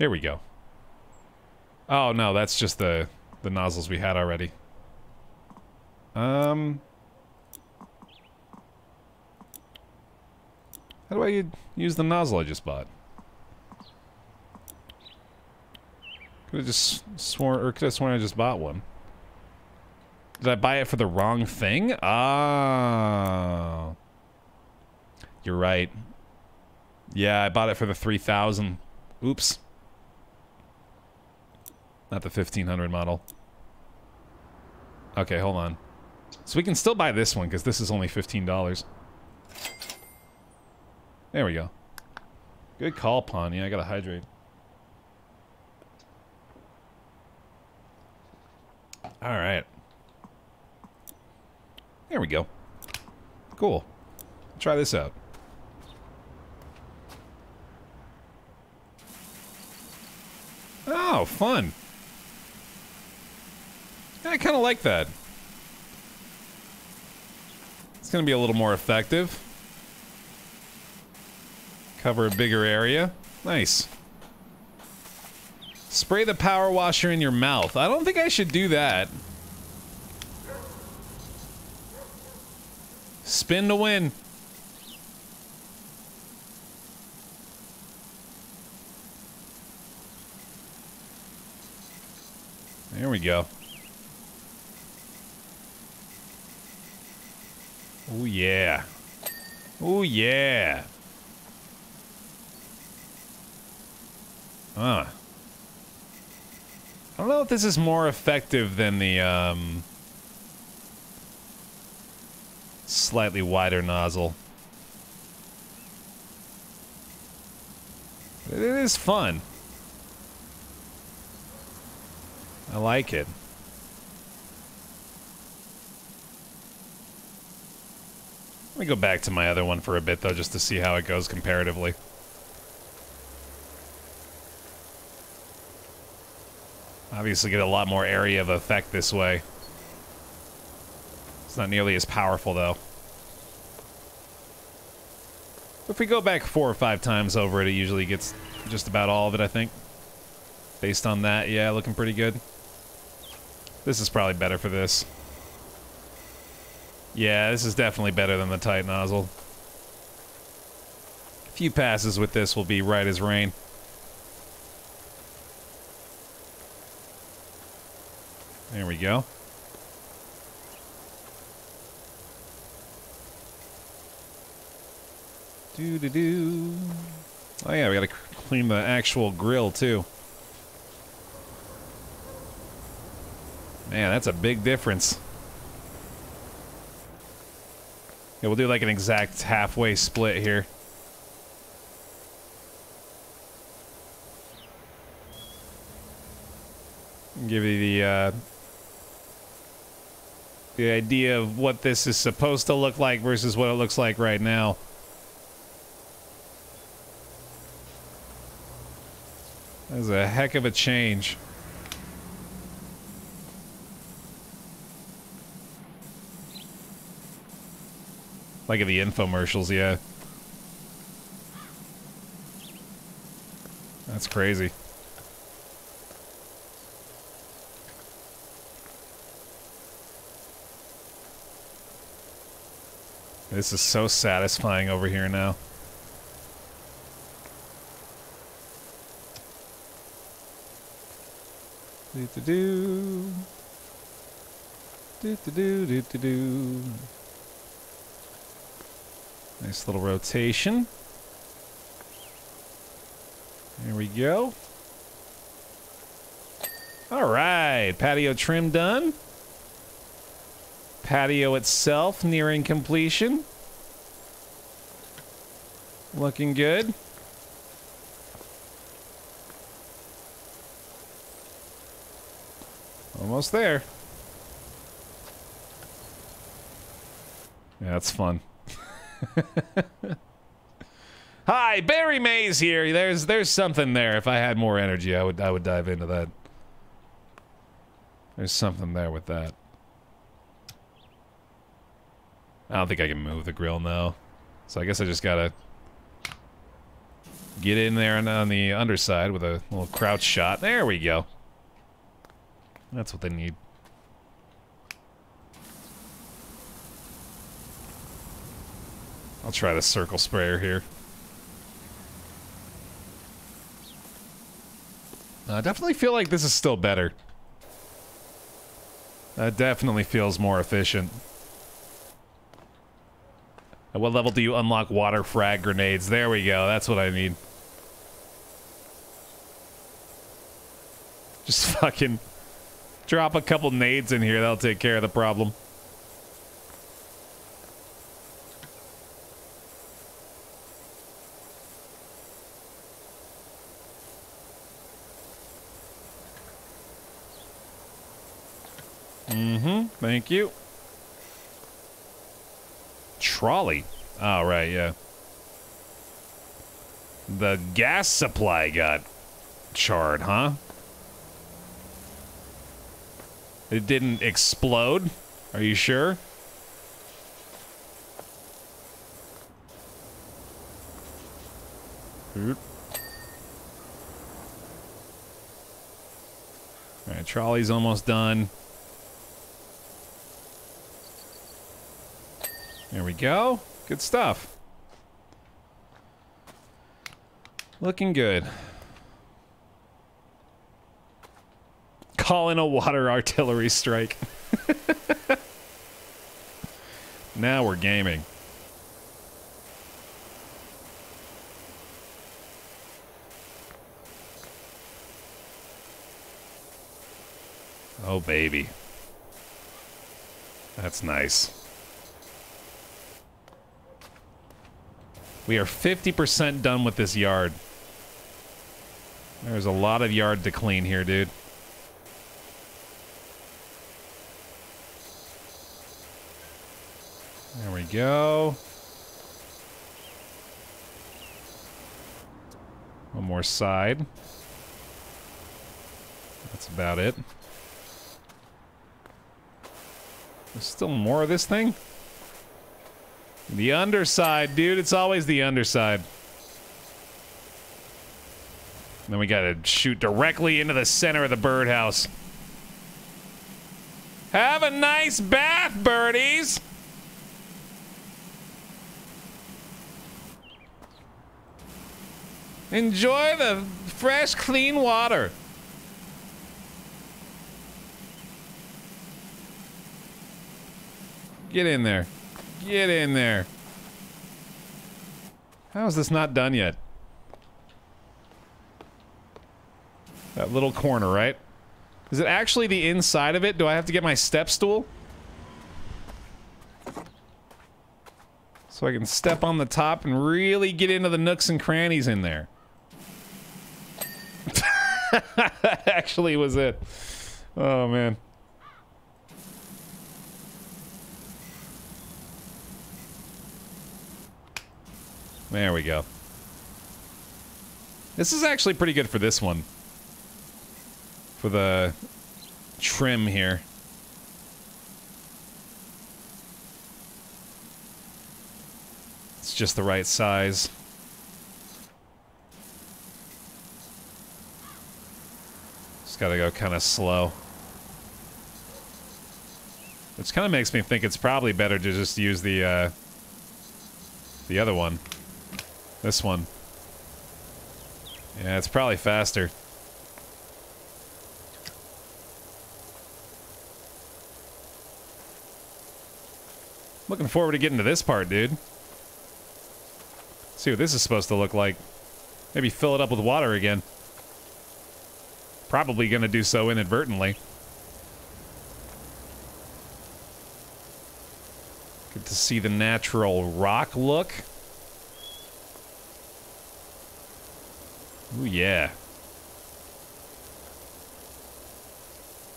Here we go. Oh, no, that's just the, the nozzles we had already. Um... How do I use the nozzle I just bought? Could have just sworn, or could have sworn I just bought one. Did I buy it for the wrong thing? Ah. You're right. Yeah, I bought it for the 3000. Oops. Not the 1500 model. Okay, hold on. So we can still buy this one, because this is only $15. There we go. Good call, Pawn. Yeah, I gotta hydrate. Alright. There we go. Cool. Try this out. Oh, fun. I kind of like that. It's going to be a little more effective. Cover a bigger area. Nice. Spray the power washer in your mouth. I don't think I should do that. Spin to win. There we go. Oh yeah. Oh yeah. Ah. I don't know if this is more effective than the, um... Slightly wider nozzle. It is fun. I like it. Let me go back to my other one for a bit, though, just to see how it goes comparatively. Obviously get a lot more area of effect this way. It's not nearly as powerful, though. If we go back four or five times over it, it usually gets just about all of it, I think. Based on that, yeah, looking pretty good. This is probably better for this. Yeah, this is definitely better than the tight nozzle. A few passes with this will be right as rain. There we go. Do do do. Oh yeah, we gotta clean the actual grill too. Man, that's a big difference. Yeah, we'll do like an exact halfway split here. Give you the uh, the idea of what this is supposed to look like versus what it looks like right now. That's a heck of a change. Like in the infomercials, yeah. That's crazy. This is so satisfying over here now. Do do do. Do do do do do do. Nice little rotation. There we go. All right, patio trim done. Patio itself nearing completion. Looking good. Almost there. Yeah, that's fun. Hi, Barry Mays here. There's there's something there. If I had more energy, I would I would dive into that. There's something there with that. I don't think I can move the grill now. So I guess I just gotta get in there and on the underside with a little crouch shot. There we go. That's what they need. I'll try the circle sprayer here. I definitely feel like this is still better. That definitely feels more efficient. At what level do you unlock water frag grenades? There we go. That's what I need. Just fucking drop a couple nades in here. That'll take care of the problem. Mm-hmm. Thank you. Trolley. Oh, right, yeah. The gas supply got charred, huh? It didn't explode? Are you sure? Alright, trolley's almost done. There we go. Good stuff. Looking good. Calling a water artillery strike. now we're gaming. Oh, baby. That's nice. We are 50% done with this yard. There's a lot of yard to clean here, dude. There we go. One more side. That's about it. There's still more of this thing? The underside, dude. It's always the underside. then we gotta shoot directly into the center of the birdhouse. Have a nice bath, birdies! Enjoy the fresh, clean water. Get in there. Get in there. How is this not done yet? That little corner, right? Is it actually the inside of it? Do I have to get my step stool? So I can step on the top and really get into the nooks and crannies in there. that actually was it. Oh, man. There we go. This is actually pretty good for this one. For the trim here. It's just the right size. Just gotta go kind of slow. Which kind of makes me think it's probably better to just use the, uh, the other one. This one. Yeah, it's probably faster. Looking forward to getting to this part, dude. See what this is supposed to look like. Maybe fill it up with water again. Probably gonna do so inadvertently. Good to see the natural rock look. Ooh, yeah.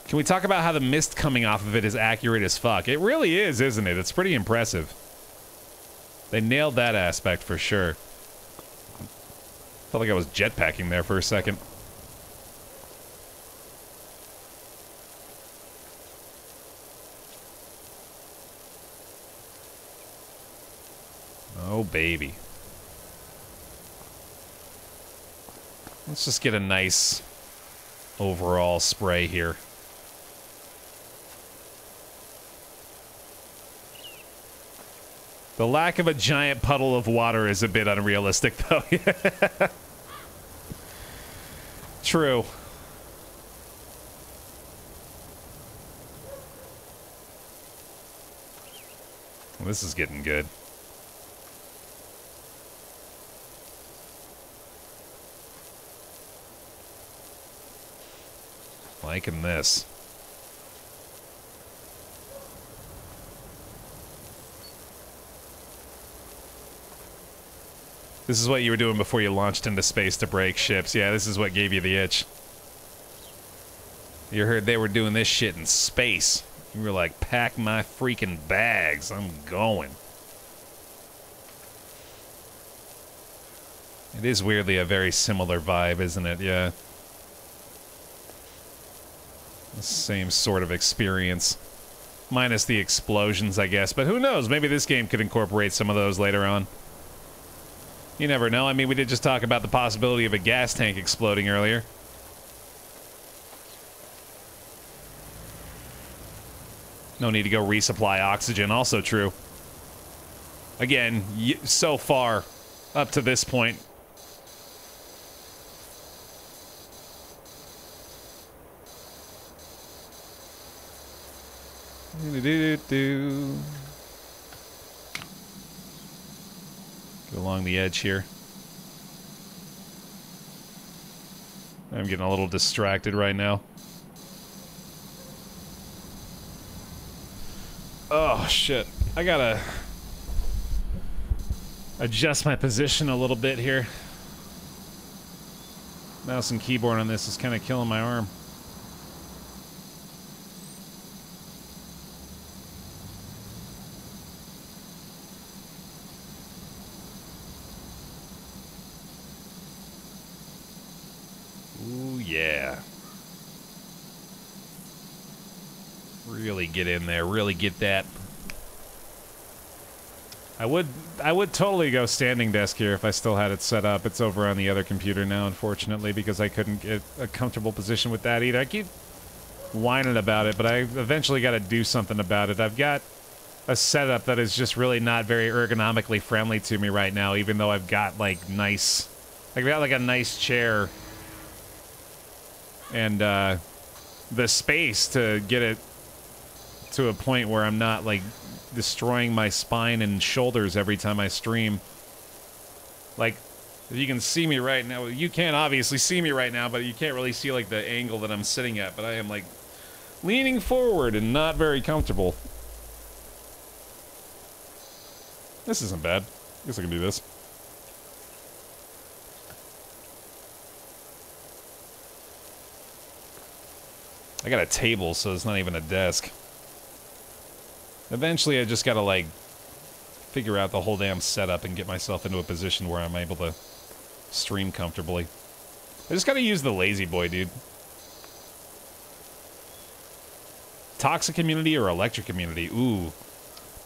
Can we talk about how the mist coming off of it is accurate as fuck? It really is, isn't it? It's pretty impressive. They nailed that aspect for sure. Felt like I was jetpacking there for a second. Oh, baby. Let's just get a nice overall spray here. The lack of a giant puddle of water is a bit unrealistic, though. True. this is getting good. Liking this. This is what you were doing before you launched into space to break ships. Yeah, this is what gave you the itch. You heard they were doing this shit in space. You were like, pack my freaking bags. I'm going. It is weirdly a very similar vibe, isn't it? Yeah. Same sort of experience. Minus the explosions, I guess. But who knows? Maybe this game could incorporate some of those later on. You never know. I mean, we did just talk about the possibility of a gas tank exploding earlier. No need to go resupply oxygen. Also true. Again, so far up to this point, Do, do, do, Go along the edge here. I'm getting a little distracted right now. Oh, shit. I gotta adjust my position a little bit here. Mouse and keyboard on this is kind of killing my arm. Ooh, yeah. Really get in there. Really get that. I would I would totally go standing desk here if I still had it set up. It's over on the other computer now, unfortunately, because I couldn't get a comfortable position with that either. I keep whining about it, but I eventually got to do something about it. I've got a setup that is just really not very ergonomically friendly to me right now, even though I've got, like, nice... I've got, like, a nice chair and uh, the space to get it to a point where I'm not like destroying my spine and shoulders every time I stream. Like, if you can see me right now. You can't obviously see me right now, but you can't really see like the angle that I'm sitting at. But I am like leaning forward and not very comfortable. This isn't bad. I guess I can do this. I got a table, so it's not even a desk. Eventually, I just gotta, like, figure out the whole damn setup and get myself into a position where I'm able to stream comfortably. I just gotta use the lazy boy, dude. Toxic community or electric community? Ooh.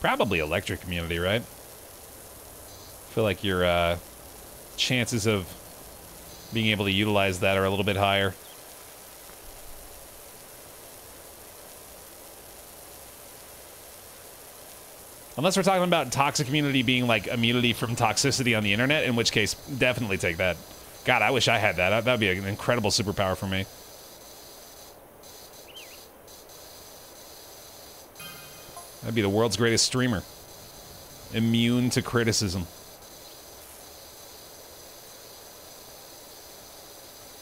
Probably electric community, right? I feel like your, uh, chances of being able to utilize that are a little bit higher. Unless we're talking about toxic immunity being like immunity from toxicity on the internet, in which case, definitely take that. God, I wish I had that. That'd be an incredible superpower for me. That'd be the world's greatest streamer. Immune to criticism.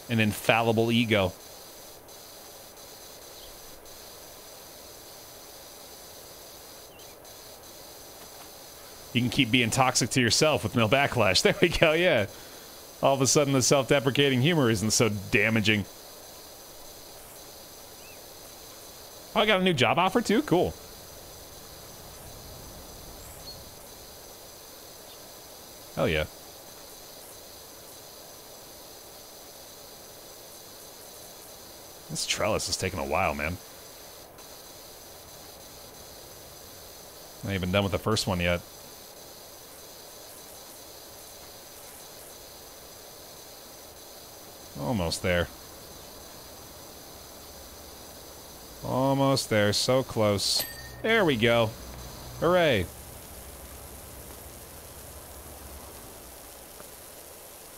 An infallible ego. You can keep being toxic to yourself with no backlash. There we go, yeah. All of a sudden, the self deprecating humor isn't so damaging. Oh, I got a new job offer too? Cool. Hell yeah. This trellis is taking a while, man. Ain't even done with the first one yet. Almost there. Almost there. So close. There we go. Hooray.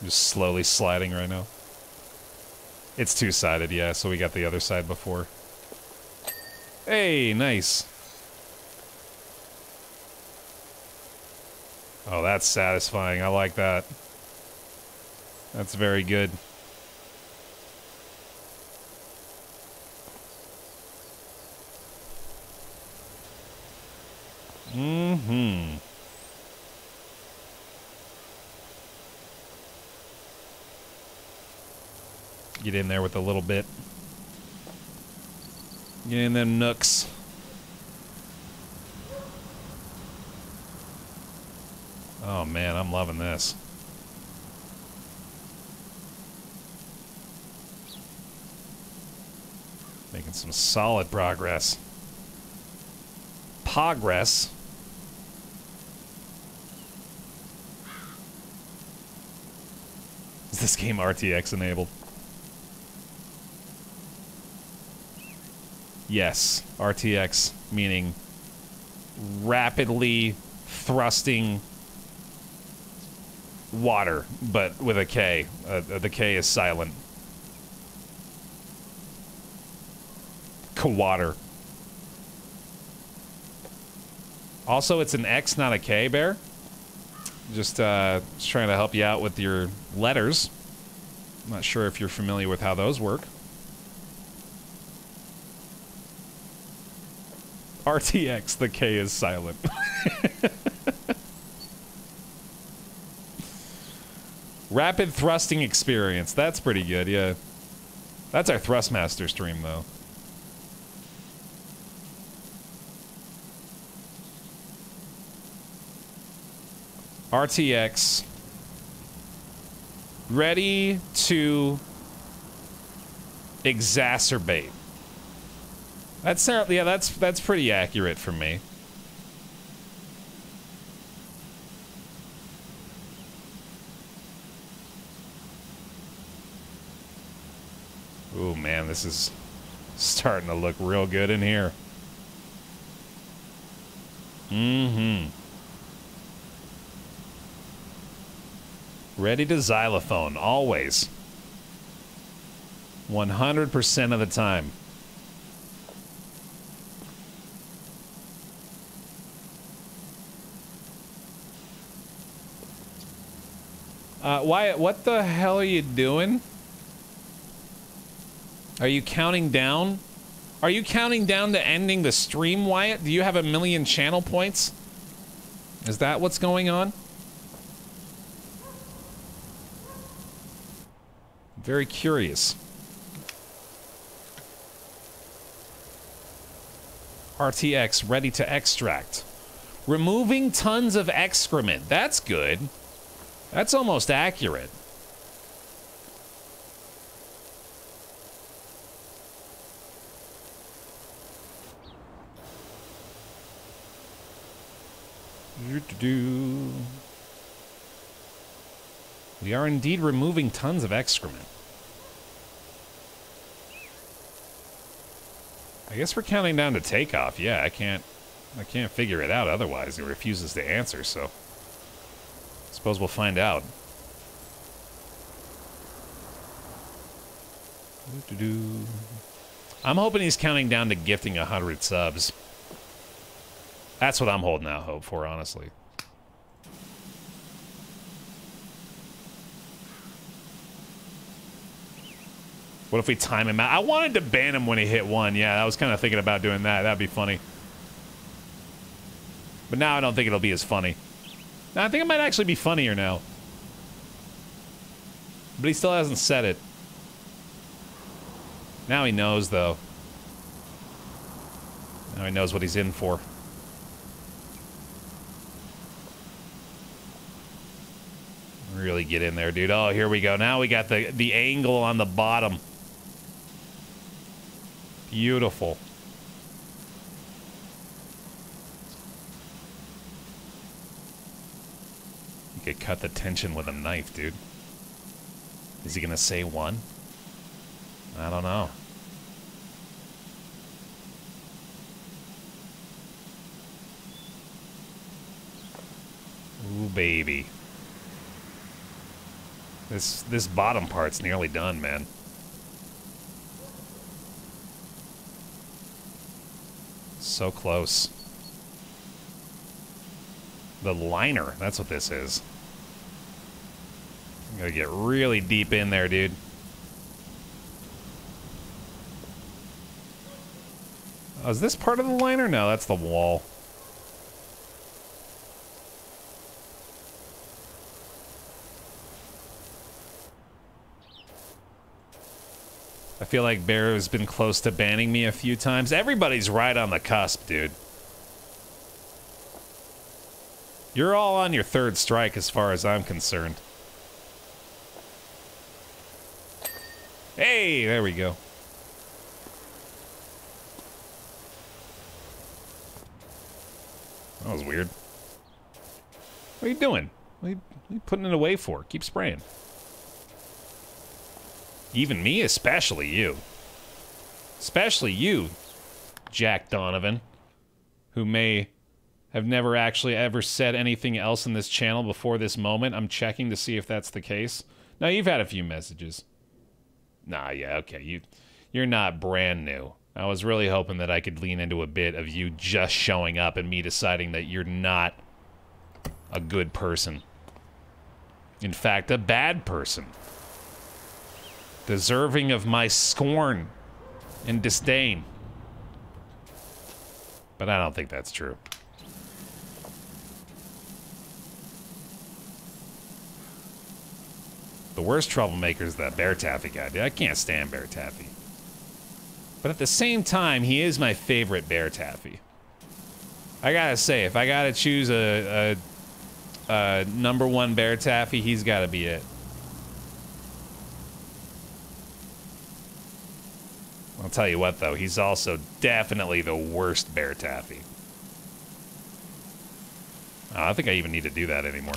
just slowly sliding right now. It's two-sided, yeah, so we got the other side before. Hey, nice. Oh, that's satisfying. I like that. That's very good. Mm-hmm. Get in there with a little bit. Get in them nooks. Oh man, I'm loving this. Making some solid progress. Progress. Is this game RTX enabled? Yes, RTX, meaning rapidly thrusting water, but with a K. Uh, the K is silent. Kawater. Also, it's an X, not a K, Baer. Just, uh, trying to help you out with your letters. I'm not sure if you're familiar with how those work. RTX, the K is silent. Rapid thrusting experience. That's pretty good, yeah. That's our Thrustmaster stream, though. RTX. Ready to exacerbate. That's yeah, that's that's pretty accurate for me. Oh man, this is starting to look real good in here. Mm-hmm. Ready to xylophone, always. 100% of the time. Uh, Wyatt, what the hell are you doing? Are you counting down? Are you counting down to ending the stream, Wyatt? Do you have a million channel points? Is that what's going on? Very curious. RTX ready to extract. Removing tons of excrement. That's good. That's almost accurate. We are indeed removing tons of excrement. I guess we're counting down to takeoff. Yeah, I can't I can't figure it out otherwise. It refuses to answer, so suppose we'll find out. I'm hoping he's counting down to gifting 100 subs. That's what I'm holding out hope for, honestly. What if we time him out? I wanted to ban him when he hit one. Yeah, I was kind of thinking about doing that. That'd be funny. But now I don't think it'll be as funny. Now, I think it might actually be funnier now. But he still hasn't said it. Now he knows, though. Now he knows what he's in for. Really get in there, dude. Oh, here we go. Now we got the, the angle on the bottom. Beautiful. You could cut the tension with a knife, dude. Is he gonna say one? I don't know. Ooh, baby. This this bottom part's nearly done, man. So close. The liner, that's what this is. I'm gonna get really deep in there, dude. Oh, is this part of the liner? No, that's the wall. Feel like Baer has been close to banning me a few times. Everybody's right on the cusp, dude. You're all on your third strike as far as I'm concerned. Hey, there we go. That was weird. What are you doing? What are you, what are you putting it away for? Keep spraying. Even me, especially you. Especially you, Jack Donovan, who may have never actually ever said anything else in this channel before this moment. I'm checking to see if that's the case. Now, you've had a few messages. Nah, yeah, okay. You, you're not brand new. I was really hoping that I could lean into a bit of you just showing up and me deciding that you're not a good person. In fact, a bad person deserving of my scorn and disdain. But I don't think that's true. The worst troublemaker is that Baer Taffy guy. Dude, I can't stand Baer Taffy. But at the same time, he is my favorite Baer Taffy. I gotta say, if I gotta choose a, a, a number one Baer Taffy, he's gotta be it. I'll tell you what, though, he's also definitely the worst Baer Taffy. Oh, I think I even need to do that anymore.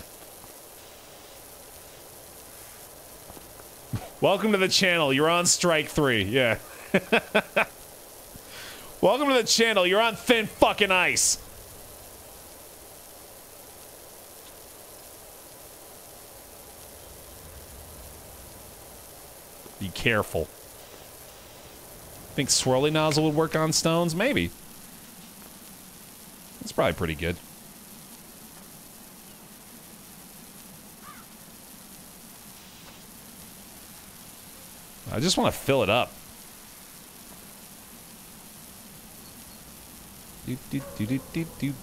Welcome to the channel. You're on strike three. Yeah. Welcome to the channel. You're on thin fucking ice. Be careful. Think swirly nozzle would work on stones? Maybe. That's probably pretty good. I just want to fill it up. Do, do, do, do, do.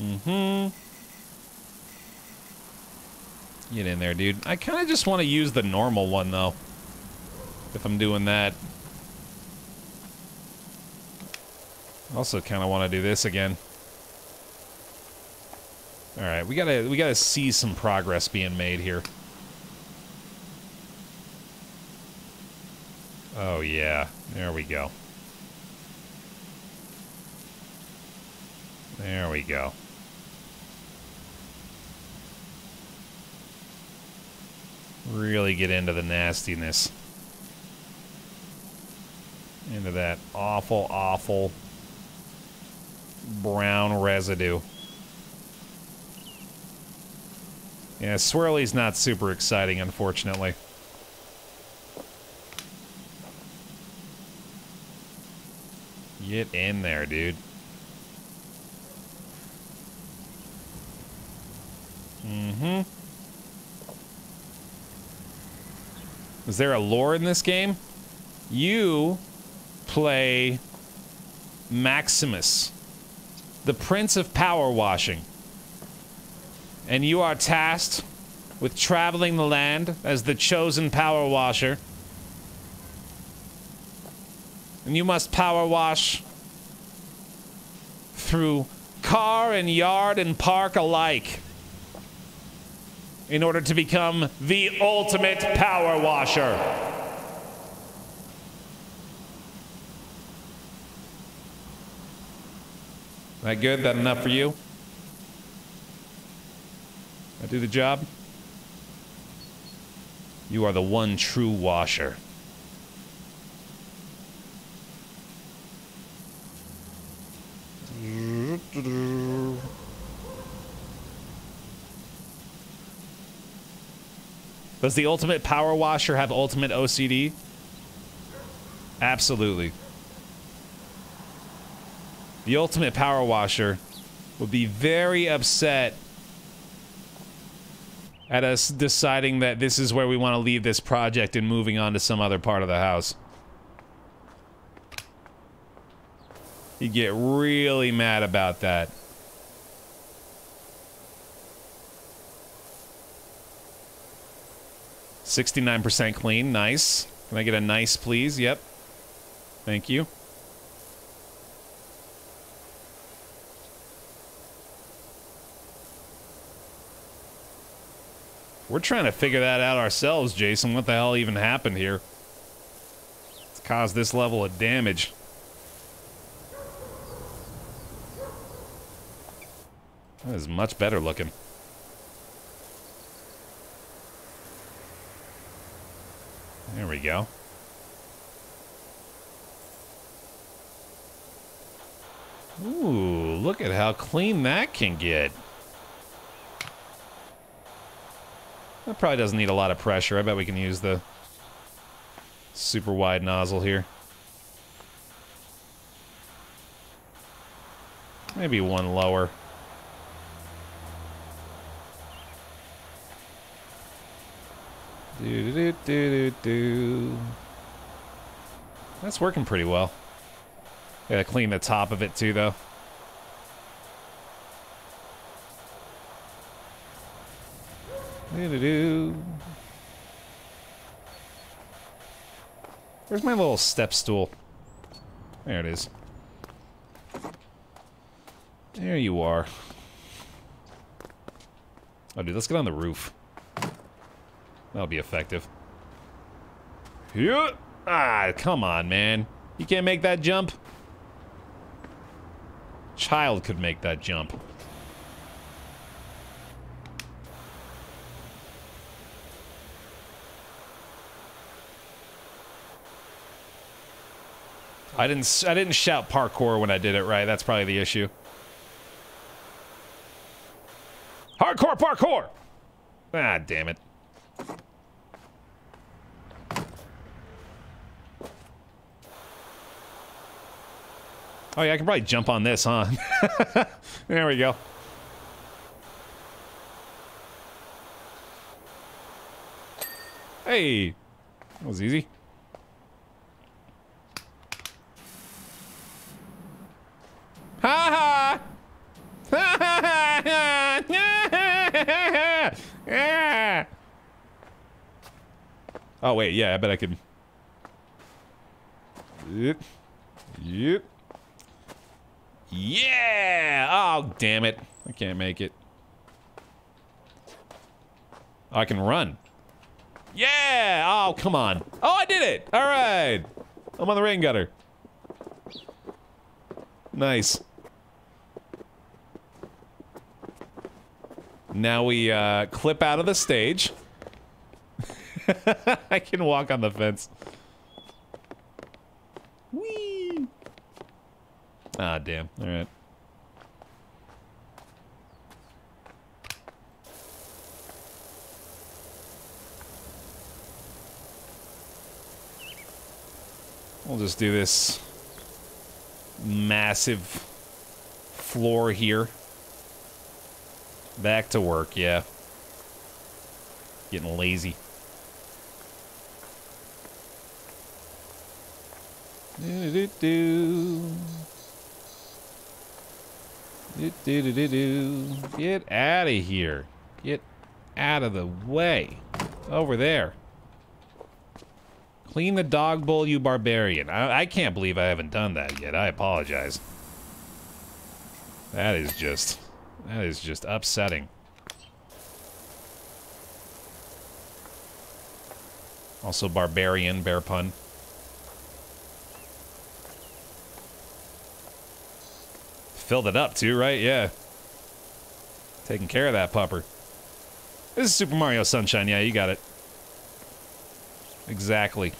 Mm-hmm. Get in there, dude. I kind of just want to use the normal one, though. If I'm doing that. Also kind of want to do this again. All right, we gotta we gotta see some progress being made here. Oh yeah, there we go. There we go. Really get into the nastiness. Into that awful, awful brown residue. Yeah, Swirly's not super exciting, unfortunately. Get in there, dude. Mm-hmm. Is there a lore in this game? You play Maximus, the Prince of Power Washing and you are tasked with traveling the land as the chosen power washer. And you must power wash through car and yard and park alike in order to become the ultimate power washer. That good? That enough for you? I do the job? You are the one true washer. Does the ultimate power washer have ultimate OCD? Absolutely. The ultimate power washer would be very upset at us deciding that this is where we want to leave this project and moving on to some other part of the house. You get really mad about that. Sixty-nine percent clean, nice. Can I get a nice, please? Yep. Thank you. We're trying to figure that out ourselves, Jason. What the hell even happened here? It's caused this level of damage. That is much better looking. There we go. Ooh, look at how clean that can get. That probably doesn't need a lot of pressure. I bet we can use the super wide nozzle here. Maybe one lower. Do do do do do. That's working pretty well. Gotta clean the top of it too, though. Doo-doo-doo. Where's my little step stool? There it is. There you are. Oh, dude, let's get on the roof. That'll be effective. Yeah. Ah, come on, man. You can't make that jump? Child could make that jump. I didn't I didn't shout parkour when I did it right. That's probably the issue. Hardcore parkour! Ah, damn it. Oh yeah, I can probably jump on this, huh? there we go. Hey! That was easy. Ha ha! Ha ha ha! Yeah! Oh wait, yeah, I bet I could. Yep. Yep. Yeah! Oh, damn it. I can't make it. I can run. Yeah! Oh, come on. Oh, I did it! Alright! I'm on the rain gutter. Nice. Now we uh, clip out of the stage. I can walk on the fence. Whee! Ah, damn. All right. We'll just do this massive floor here. Back to work, yeah. Getting lazy. Do do do. Do do do do do. Get out of here. Get out of the way. Over there. Clean the dog bowl, you barbarian. I, I can't believe I haven't done that yet. I apologize. That is just... That is just upsetting. Also barbarian, bear pun. Filled it up too, right? Yeah. Taking care of that pupper. This is Super Mario Sunshine. Yeah, you got it. Exactly.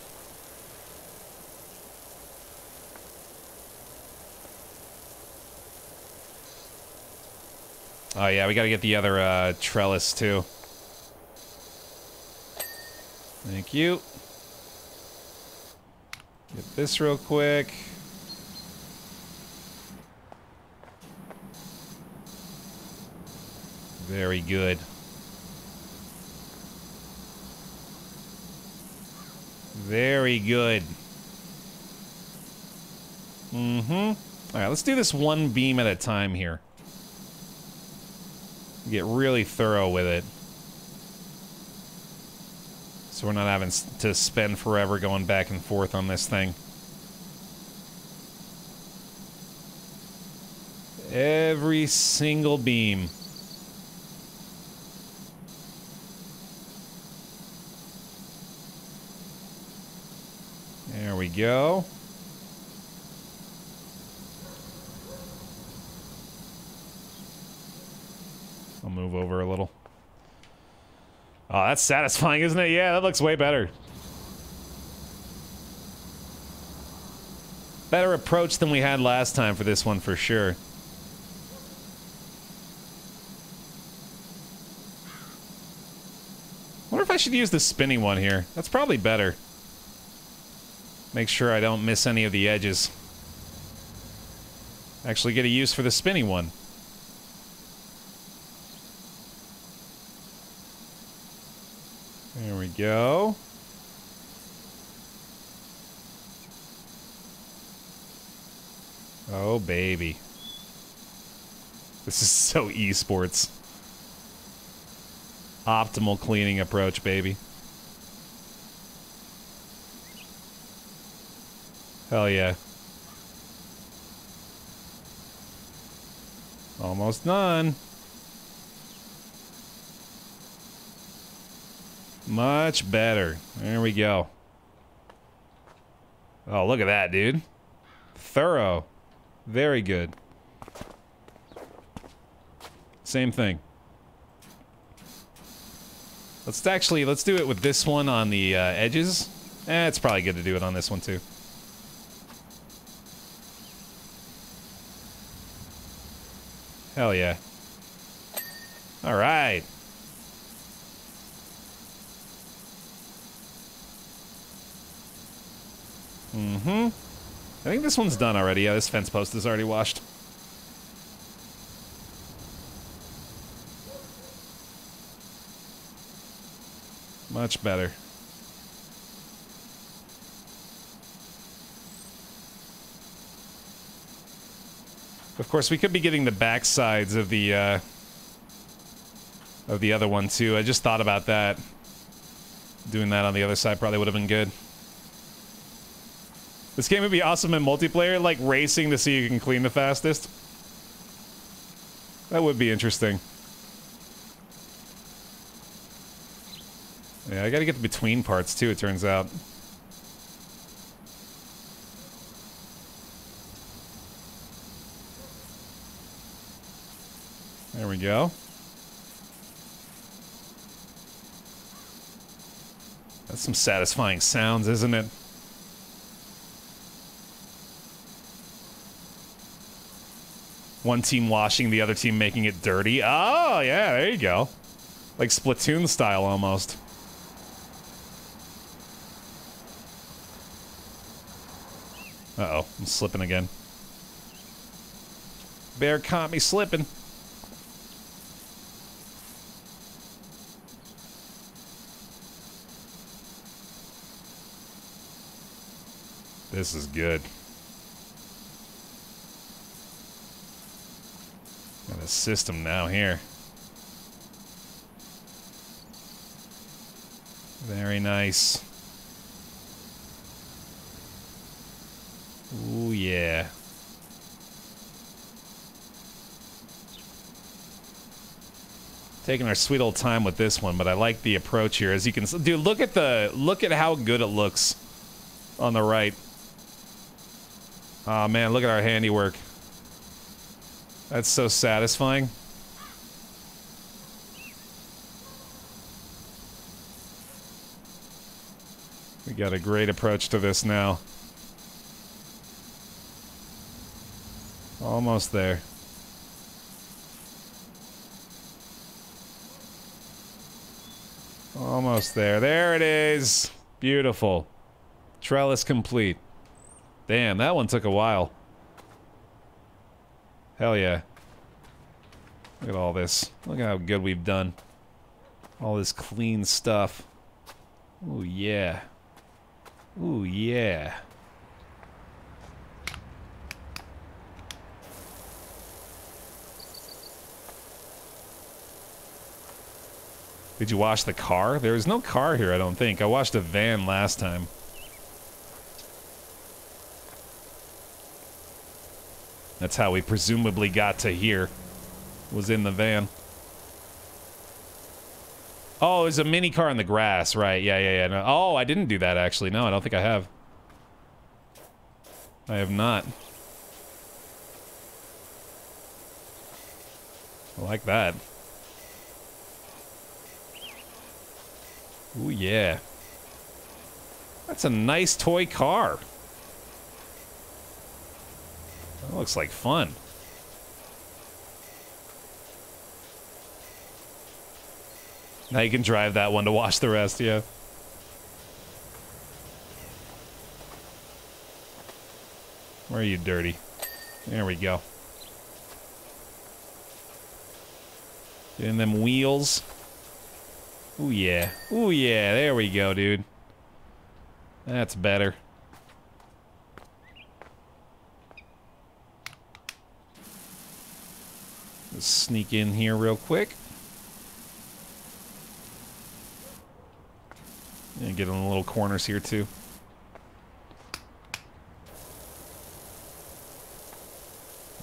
Oh yeah, we gotta get the other uh, trellis too. Thank you. Get this real quick. Very good. Very good. Mm-hmm. All right, let's do this one beam at a time here. Get really thorough with it. So we're not having to spend forever going back and forth on this thing. Every single beam. There we go. I'll move over a little. Oh, that's satisfying, isn't it? Yeah, that looks way better. Better approach than we had last time for this one, for sure. wonder if I should use the spinning one here. That's probably better. Make sure I don't miss any of the edges. Actually get a use for the spinning one. There we go. Oh, baby. This is so esports. Optimal cleaning approach, baby. Hell yeah. Almost done. Much better. There we go. Oh, look at that, dude. Thorough. Very good. Same thing. Let's actually, let's do it with this one on the uh, edges. Eh, it's probably good to do it on this one too. Hell yeah. Alright. Mm-hmm. I think this one's done already. Yeah, this fence post is already washed. Much better. Of course, we could be getting the back sides of the, uh, of the other one, too. I just thought about that. Doing that on the other side probably would have been good. This game would be awesome in multiplayer, like racing to see who can clean the fastest. That would be interesting. Yeah, I gotta get the between parts too, it turns out. We go. That's some satisfying sounds, isn't it? One team washing, the other team making it dirty. Oh, yeah, there you go. Like Splatoon style almost. Uh-oh, I'm slipping again. Baer caught me slipping. This is good. Got a system now here. Very nice. Ooh, yeah. Taking our sweet old time with this one, but I like the approach here. As you can, see, dude, look at the look at how good it looks on the right. Oh man, look at our handiwork. That's so satisfying. We got a great approach to this now. Almost there. Almost there. There it is. Beautiful. Trellis complete. Damn, that one took a while. Hell yeah. Look at all this. Look at how good we've done. All this clean stuff. Ooh, yeah. Ooh, yeah. Did you wash the car? There is no car here, I don't think. I washed a van last time. That's how we presumably got to here. Was in the van. Oh, was a mini car in the grass, right? Yeah, yeah, yeah. No. Oh, I didn't do that actually. No, I don't think I have. I have not. I like that. Ooh, yeah. That's a nice toy car. That looks like fun. Now you can drive that one to wash the rest, yeah. Where are you, dirty? There we go. Getting them wheels. Ooh, yeah. Ooh, yeah. There we go, dude. That's better. Let's sneak in here real quick. And get in the little corners here too.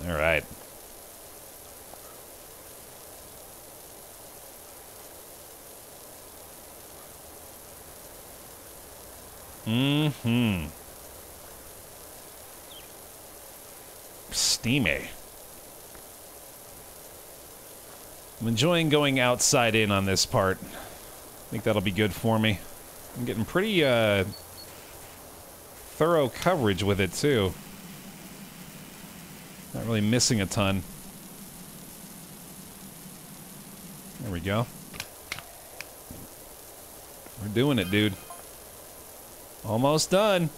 All right. Mm-hmm. Steamy. I'm enjoying going outside in on this part. I think that'll be good for me. I'm getting pretty, uh, thorough coverage with it, too. Not really missing a ton. There we go. We're doing it, dude. Almost done.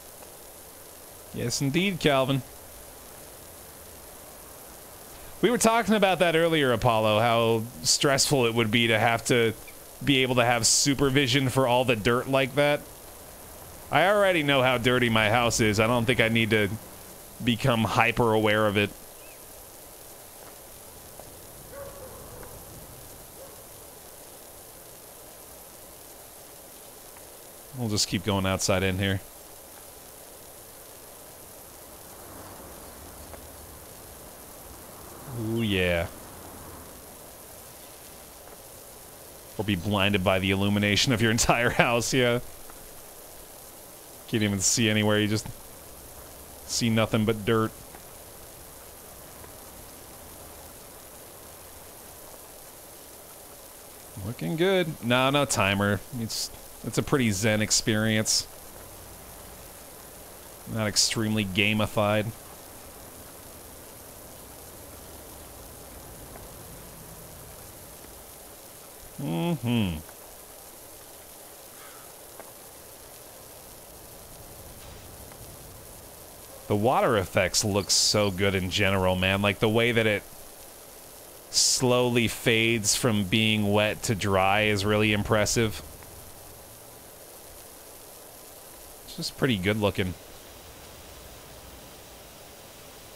Yes, indeed, Calvin. We were talking about that earlier, Apollo, how stressful it would be to have to be able to have supervision for all the dirt like that. I already know how dirty my house is. I don't think I need to become hyper aware of it. We'll just keep going outside in here. Yeah. Or be blinded by the illumination of your entire house, yeah. Can't even see anywhere, you just see nothing but dirt. Looking good. No, no timer. It's it's a pretty zen experience. Not extremely gamified. Mm-hmm. The water effects look so good in general, man. Like the way that it slowly fades from being wet to dry is really impressive. It's just pretty good looking.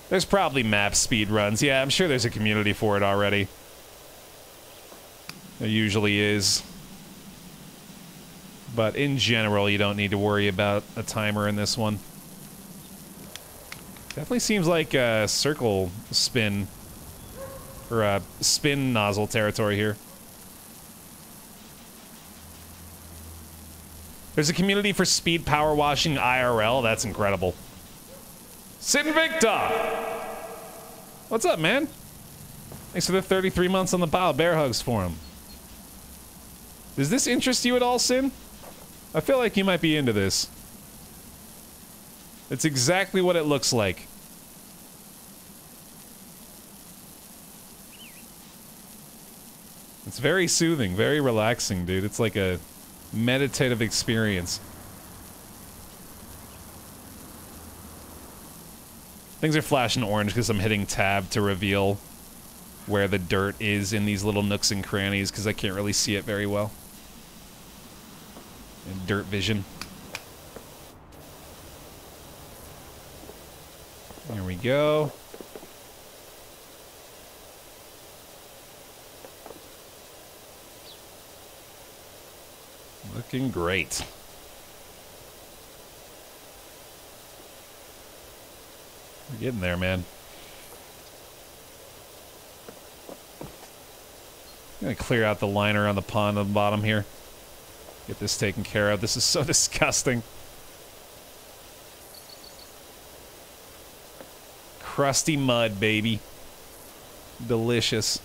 There's probably map speed runs. Yeah, I'm sure there's a community for it already. There usually is. But in general, you don't need to worry about a timer in this one. Definitely seems like a circle spin or a spin nozzle territory here. There's a community for speed power washing IRL. That's incredible. Sin Victor! What's up, man? Thanks for the 33 months on the pile. Bear hugs for him. Does this interest you at all, Sin? I feel like you might be into this. It's exactly what it looks like. It's very soothing, very relaxing, dude. It's like a meditative experience. Things are flashing orange because I'm hitting tab to reveal where the dirt is in these little nooks and crannies because I can't really see it very well. Dirt vision. There we go. Looking great. We're getting there, man. I'm gonna clear out the liner on the pond on the bottom here. Get this taken care of. This is so disgusting. Crusty mud, baby. Delicious.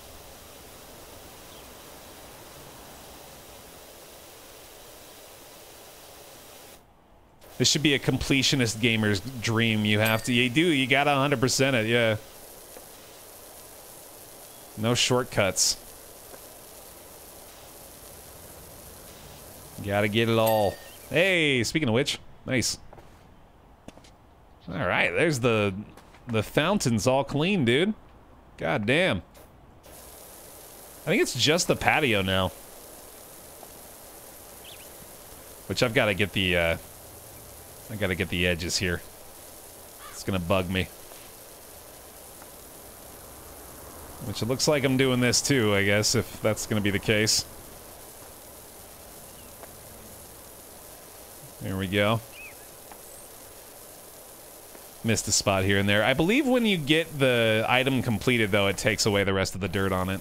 This should be a completionist gamer's dream. You have to, you do, you gotta 100% it, yeah. No shortcuts. Gotta get it all. Hey, speaking of which, nice. All right, there's the the fountains all clean, dude. God damn. I think it's just the patio now. Which I've got to get the, uh, I got to get the edges here. It's going to bug me. Which it looks like I'm doing this too, I guess, if that's going to be the case. There we go. Missed a spot here and there. I believe when you get the item completed, though, it takes away the rest of the dirt on it.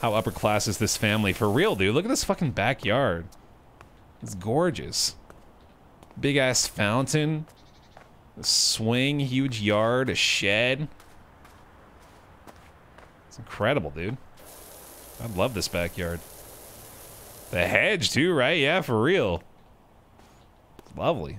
How upper class is this family? For real, dude. Look at this fucking backyard. It's gorgeous. Big ass fountain. A swing, huge yard, a shed. It's incredible, dude. I love this backyard. The hedge, too, right? Yeah, for real. Lovely.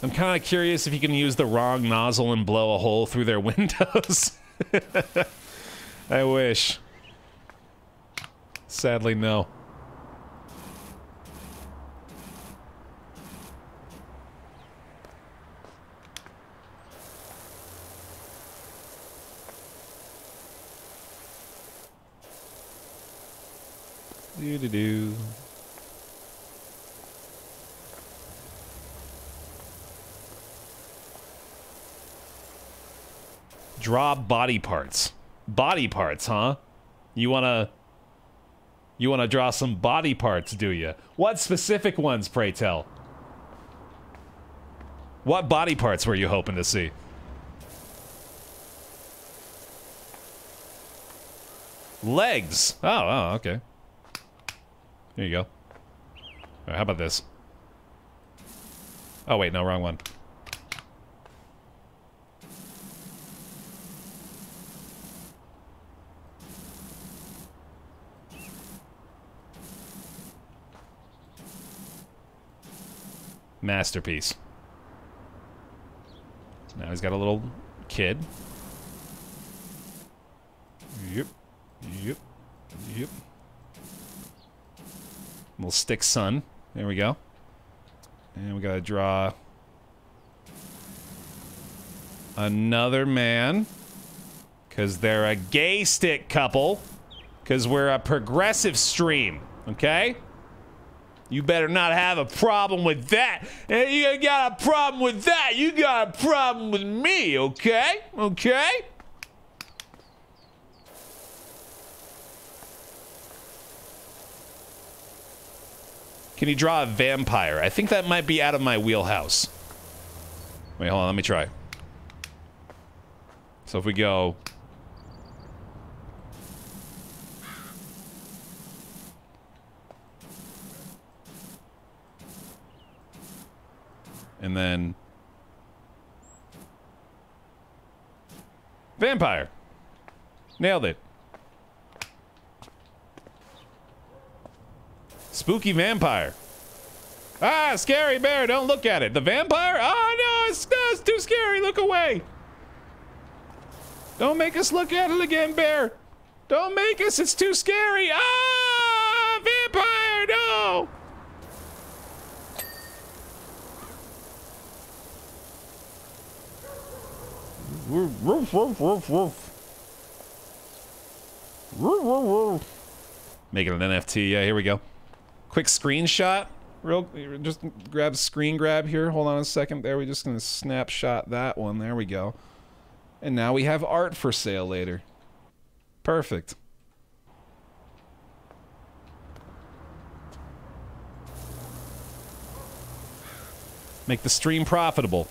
I'm kind of curious if you can use the wrong nozzle and blow a hole through their windows. I wish. Sadly, no. Do do do. Draw body parts. Body parts, huh? You wanna... You wanna draw some body parts, do you? What specific ones, pray tell? What body parts were you hoping to see? Legs. Oh, oh, okay. Here you go. Right, how about this? Oh, wait, no, wrong one. Masterpiece. Now he's got a little kid. Yep. Yep. Yep. Little stick son. There we go. And we gotta draw another man. Because they're a gay stick couple. Because we're a progressive stream. Okay? You better not have a problem with that. You got a problem with that. You got a problem with me, okay? Okay? Can you draw a vampire? I think that might be out of my wheelhouse. Wait, hold on, let me try. So if we go And then... Vampire. Nailed it. Spooky vampire. Ah, scary bear, don't look at it. The vampire? Oh, no, it's, it's too scary. Look away. Don't make us look at it again, Baer. Don't make us. It's too scary. Ah, vampire, no. Woof, woof, woof, woof. Woof, woof, woof. Make it an NFT. Yeah, here we go. Quick screenshot. Real, just grab screen grab here. Hold on a second. There, we're just gonna snapshot that one. There we go. And now we have art for sale later. Perfect. Make the stream profitable.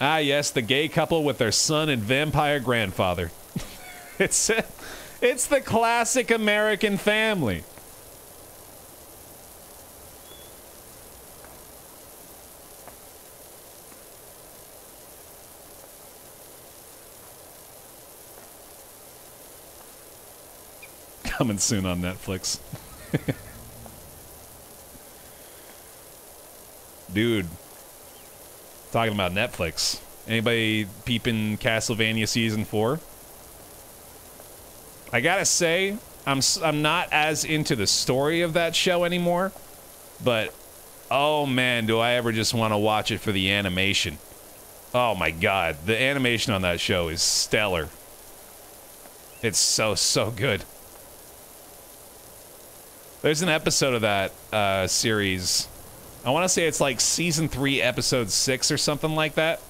Ah, yes, the gay couple with their son and vampire grandfather. it's it's the classic American family. Coming soon on Netflix. Dude, Talking about Netflix. Anybody peeping Castlevania Season 4? I gotta say, I'm I'm not as into the story of that show anymore, but oh man, do I ever just want to watch it for the animation. Oh my god, the animation on that show is stellar. It's so so good. There's an episode of that uh, series. I want to say it's like season three, episode six, or something like that,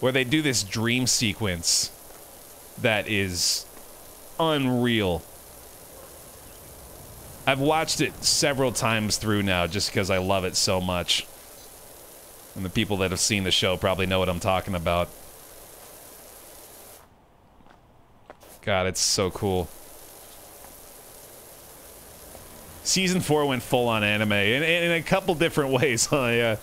where they do this dream sequence that is unreal. I've watched it several times through now just because I love it so much. And the people that have seen the show probably know what I'm talking about. God, it's so cool. Season 4 went full on anime in, in a couple different ways, huh? Yeah.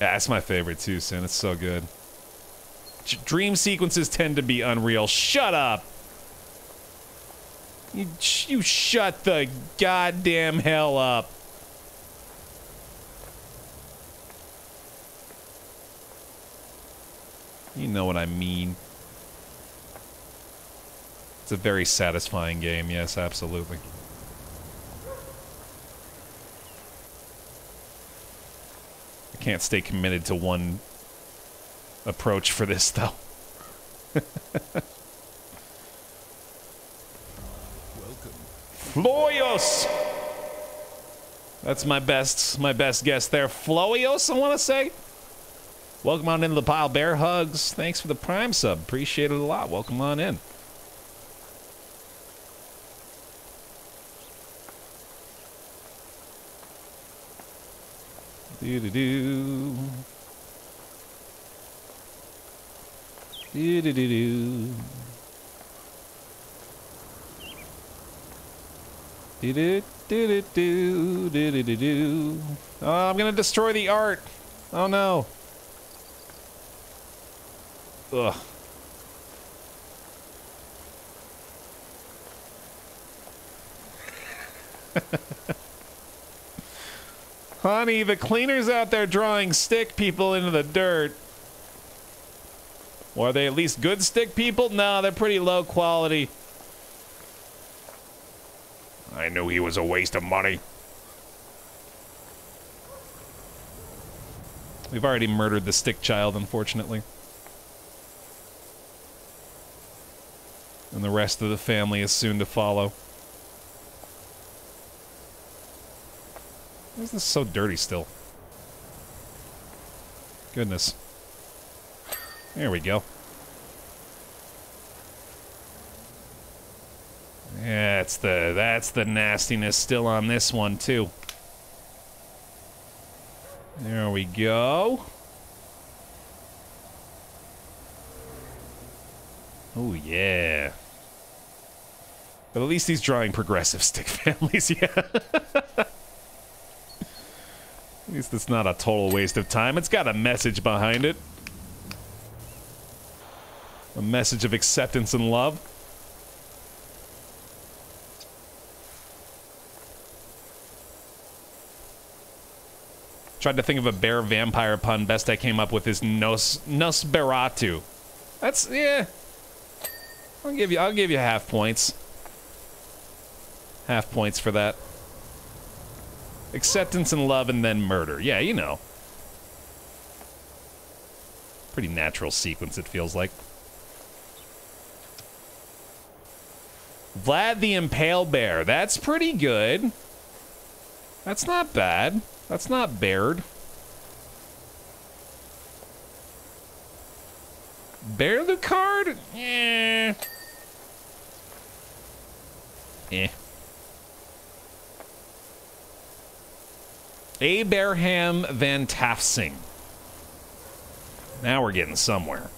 Yeah, that's my favorite too, Sin. It's so good. Dream sequences tend to be unreal. Shut up! You, you shut the goddamn hell up. You know what I mean. It's a very satisfying game, yes, absolutely. I can't stay committed to one approach for this, though. Floyos! That's my best, my best guess there. Floyos, I want to say. Welcome on into the pile. Bear hugs. Thanks for the prime sub. Appreciate it a lot. Welcome on in. Do do do. Do do do do. Do do do do do do do do. Oh, I'm gonna destroy the art. Oh no. Ugh. Honey, the cleaner's out there drawing stick people into the dirt. Or are they at least good stick people? No, they're pretty low quality. I knew he was a waste of money. We've already murdered the stick child, unfortunately. And the rest of the family is soon to follow. Why is this so dirty still? Goodness. There we go. That's the that's the nastiness still on this one too. There we go. Oh yeah. But at least he's drawing progressive stick families, yeah. at least it's not a total waste of time. It's got a message behind it. A message of acceptance and love. Tried to think of a bear vampire pun. Best I came up with is Nos Nosferatu. That's yeah. I'll give you I'll give you half points. Half points for that. Acceptance and love and then murder. Yeah, you know. Pretty natural sequence it feels like. Vlad the Impale Bear. That's pretty good. That's not bad. That's not Baird. Bear the card? Eh. Eh. Abraham Van Tafsing. Now we're getting somewhere.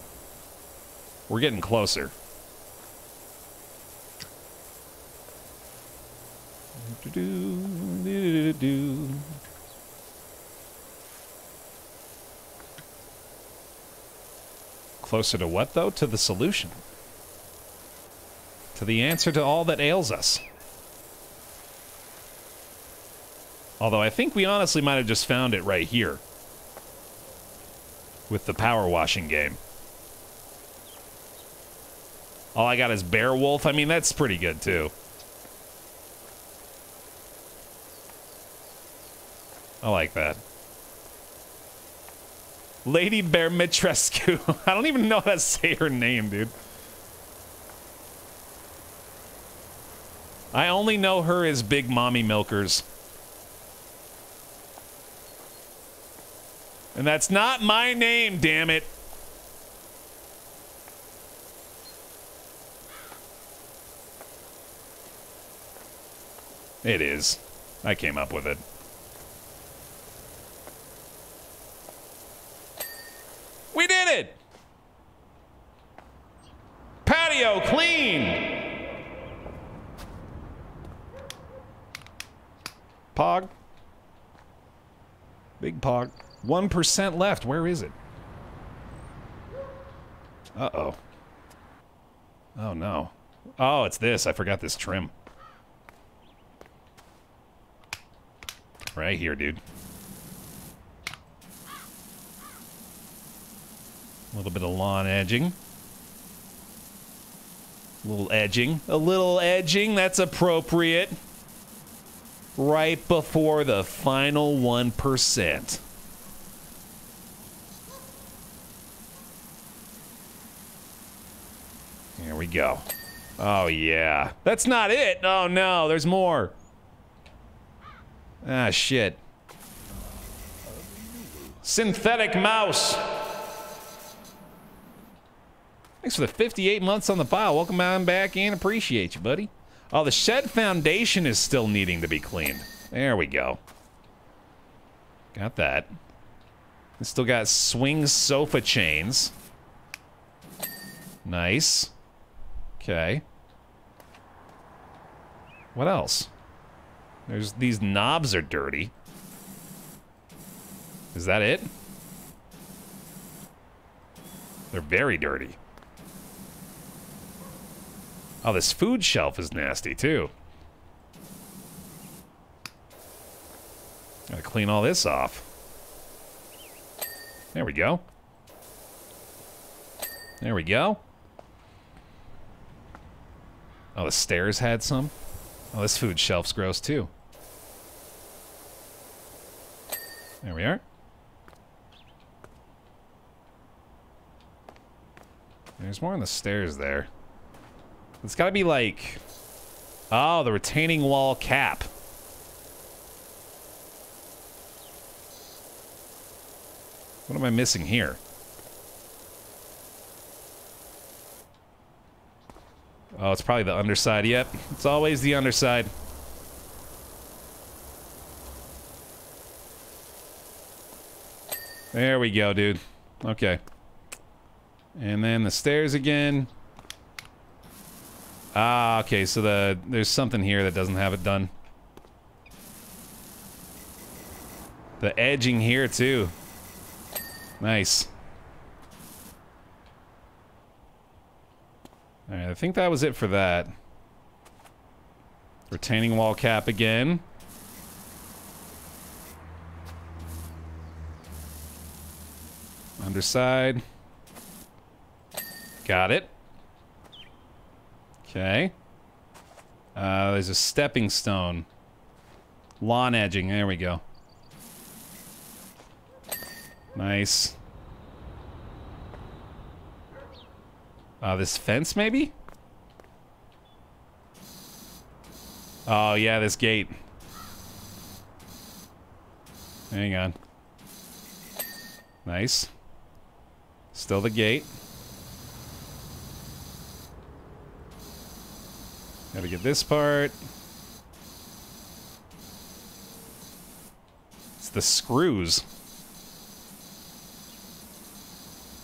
We're getting closer. Closer to what, though? To the solution. To the answer to all that ails us. Although I think we honestly might have just found it right here. With the power washing game. All I got is Bear Wolf. I mean, that's pretty good, too. I like that. Lady Bear Mitrescu. I don't even know how to say her name, dude. I only know her as Big Mommy Milkers. And that's not my name, damn it. It is. I came up with it. We did it! Patio clean! Pog. Big Pog. 1% left. Where is it? Uh-oh. Oh, no. Oh, it's this. I forgot this trim. Right here, dude. A little bit of lawn edging. A little edging. A little edging. That's appropriate. Right before the final 1%. Here we go. Oh, yeah. That's not it. Oh, no. There's more. Ah, shit. Synthetic mouse. Thanks for the 58 months on the pile. Welcome on back and Appreciate you, buddy. Oh, the shed foundation is still needing to be cleaned. There we go. Got that. still got swing sofa chains. Nice. Okay. What else? There's these knobs are dirty. Is that it? They're very dirty. Oh, this food shelf is nasty, too. Gotta clean all this off. There we go. There we go. Oh, the stairs had some? Oh, this food shelf's gross, too. There we are. There's more on the stairs there. It's got to be like... Oh, the retaining wall cap. What am I missing here? Oh, it's probably the underside. Yep, it's always the underside. There we go, dude. Okay. And then the stairs again. Ah, okay, so the there's something here that doesn't have it done. The edging here, too. Nice. Alright, I think that was it for that. Retaining wall cap again. Underside. Got it. Okay. Uh, there's a stepping stone. Lawn edging. There we go. Nice. Uh, this fence, maybe? Oh, yeah, this gate. Hang on. Nice. Still the gate. Gotta get this part. It's the screws.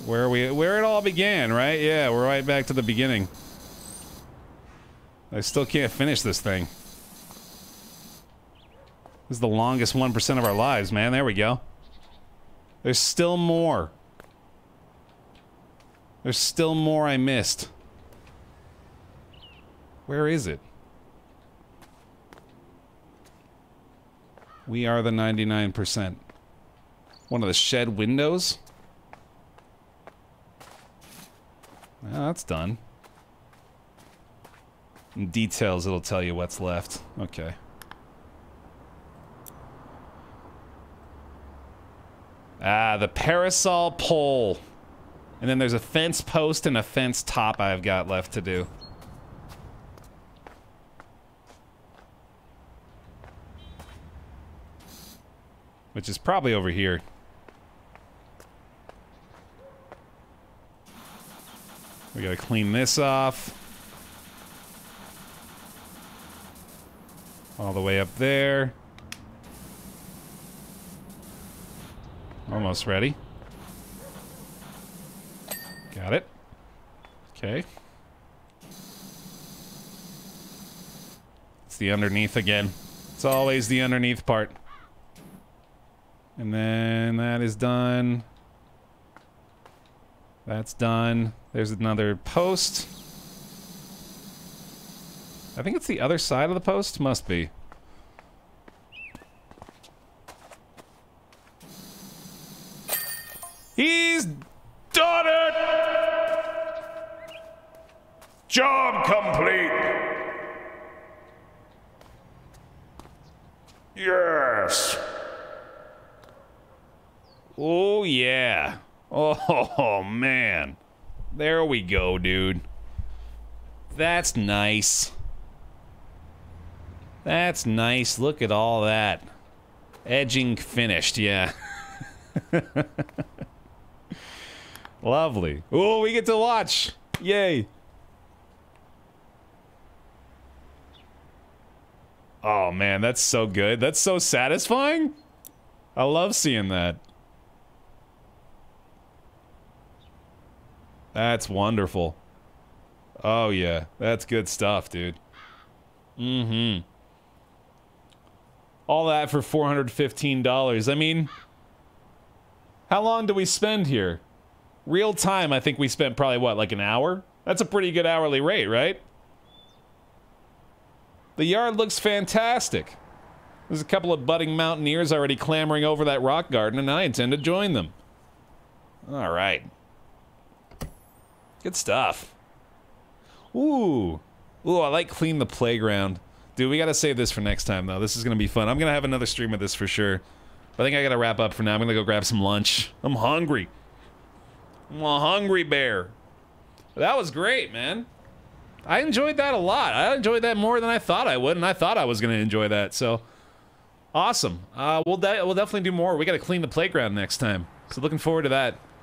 Where we where it all began, right? Yeah, we're right back to the beginning. I still can't finish this thing. This is the longest 1% of our lives, man. There we go. There's still more. There's still more I missed. Where is it? We are the 99%. One of the shed windows? Well, that's done. In details, it'll tell you what's left. Okay. Ah, the parasol pole. And then there's a fence post and a fence top I've got left to do. Which is probably over here. We gotta clean this off. All the way up there. Almost ready. Got it. Okay. It's the underneath again. It's always the underneath part. And then that is done. That's done. There's another post. I think it's the other side of the post. Must be. He's done it! Job complete! Yes! Oh, yeah. Oh, man. There we go, dude. That's nice. That's nice. Look at all that. Edging finished, yeah. Lovely. Oh, we get to watch. Yay. Oh, man, that's so good. That's so satisfying. I love seeing that. That's wonderful. Oh, yeah. That's good stuff, dude. Mm-hmm. All that for $415. I mean, how long do we spend here? Real time, I think we spent probably, what, like an hour? That's a pretty good hourly rate, right? The yard looks fantastic. There's a couple of budding mountaineers already clambering over that rock garden, and I intend to join them. All right. Good stuff. Ooh. Ooh, I like clean the playground. Dude, we gotta save this for next time, though. This is gonna be fun. I'm gonna have another stream of this for sure. I think I gotta wrap up for now. I'm gonna go grab some lunch. I'm hungry. I'm a hungry bear. That was great, man. I enjoyed that a lot. I enjoyed that more than I thought I would, and I thought I was to enjoy that. So, awesome. Uh, we'll de we'll definitely do more. We got to clean the playground next time. So looking forward to that.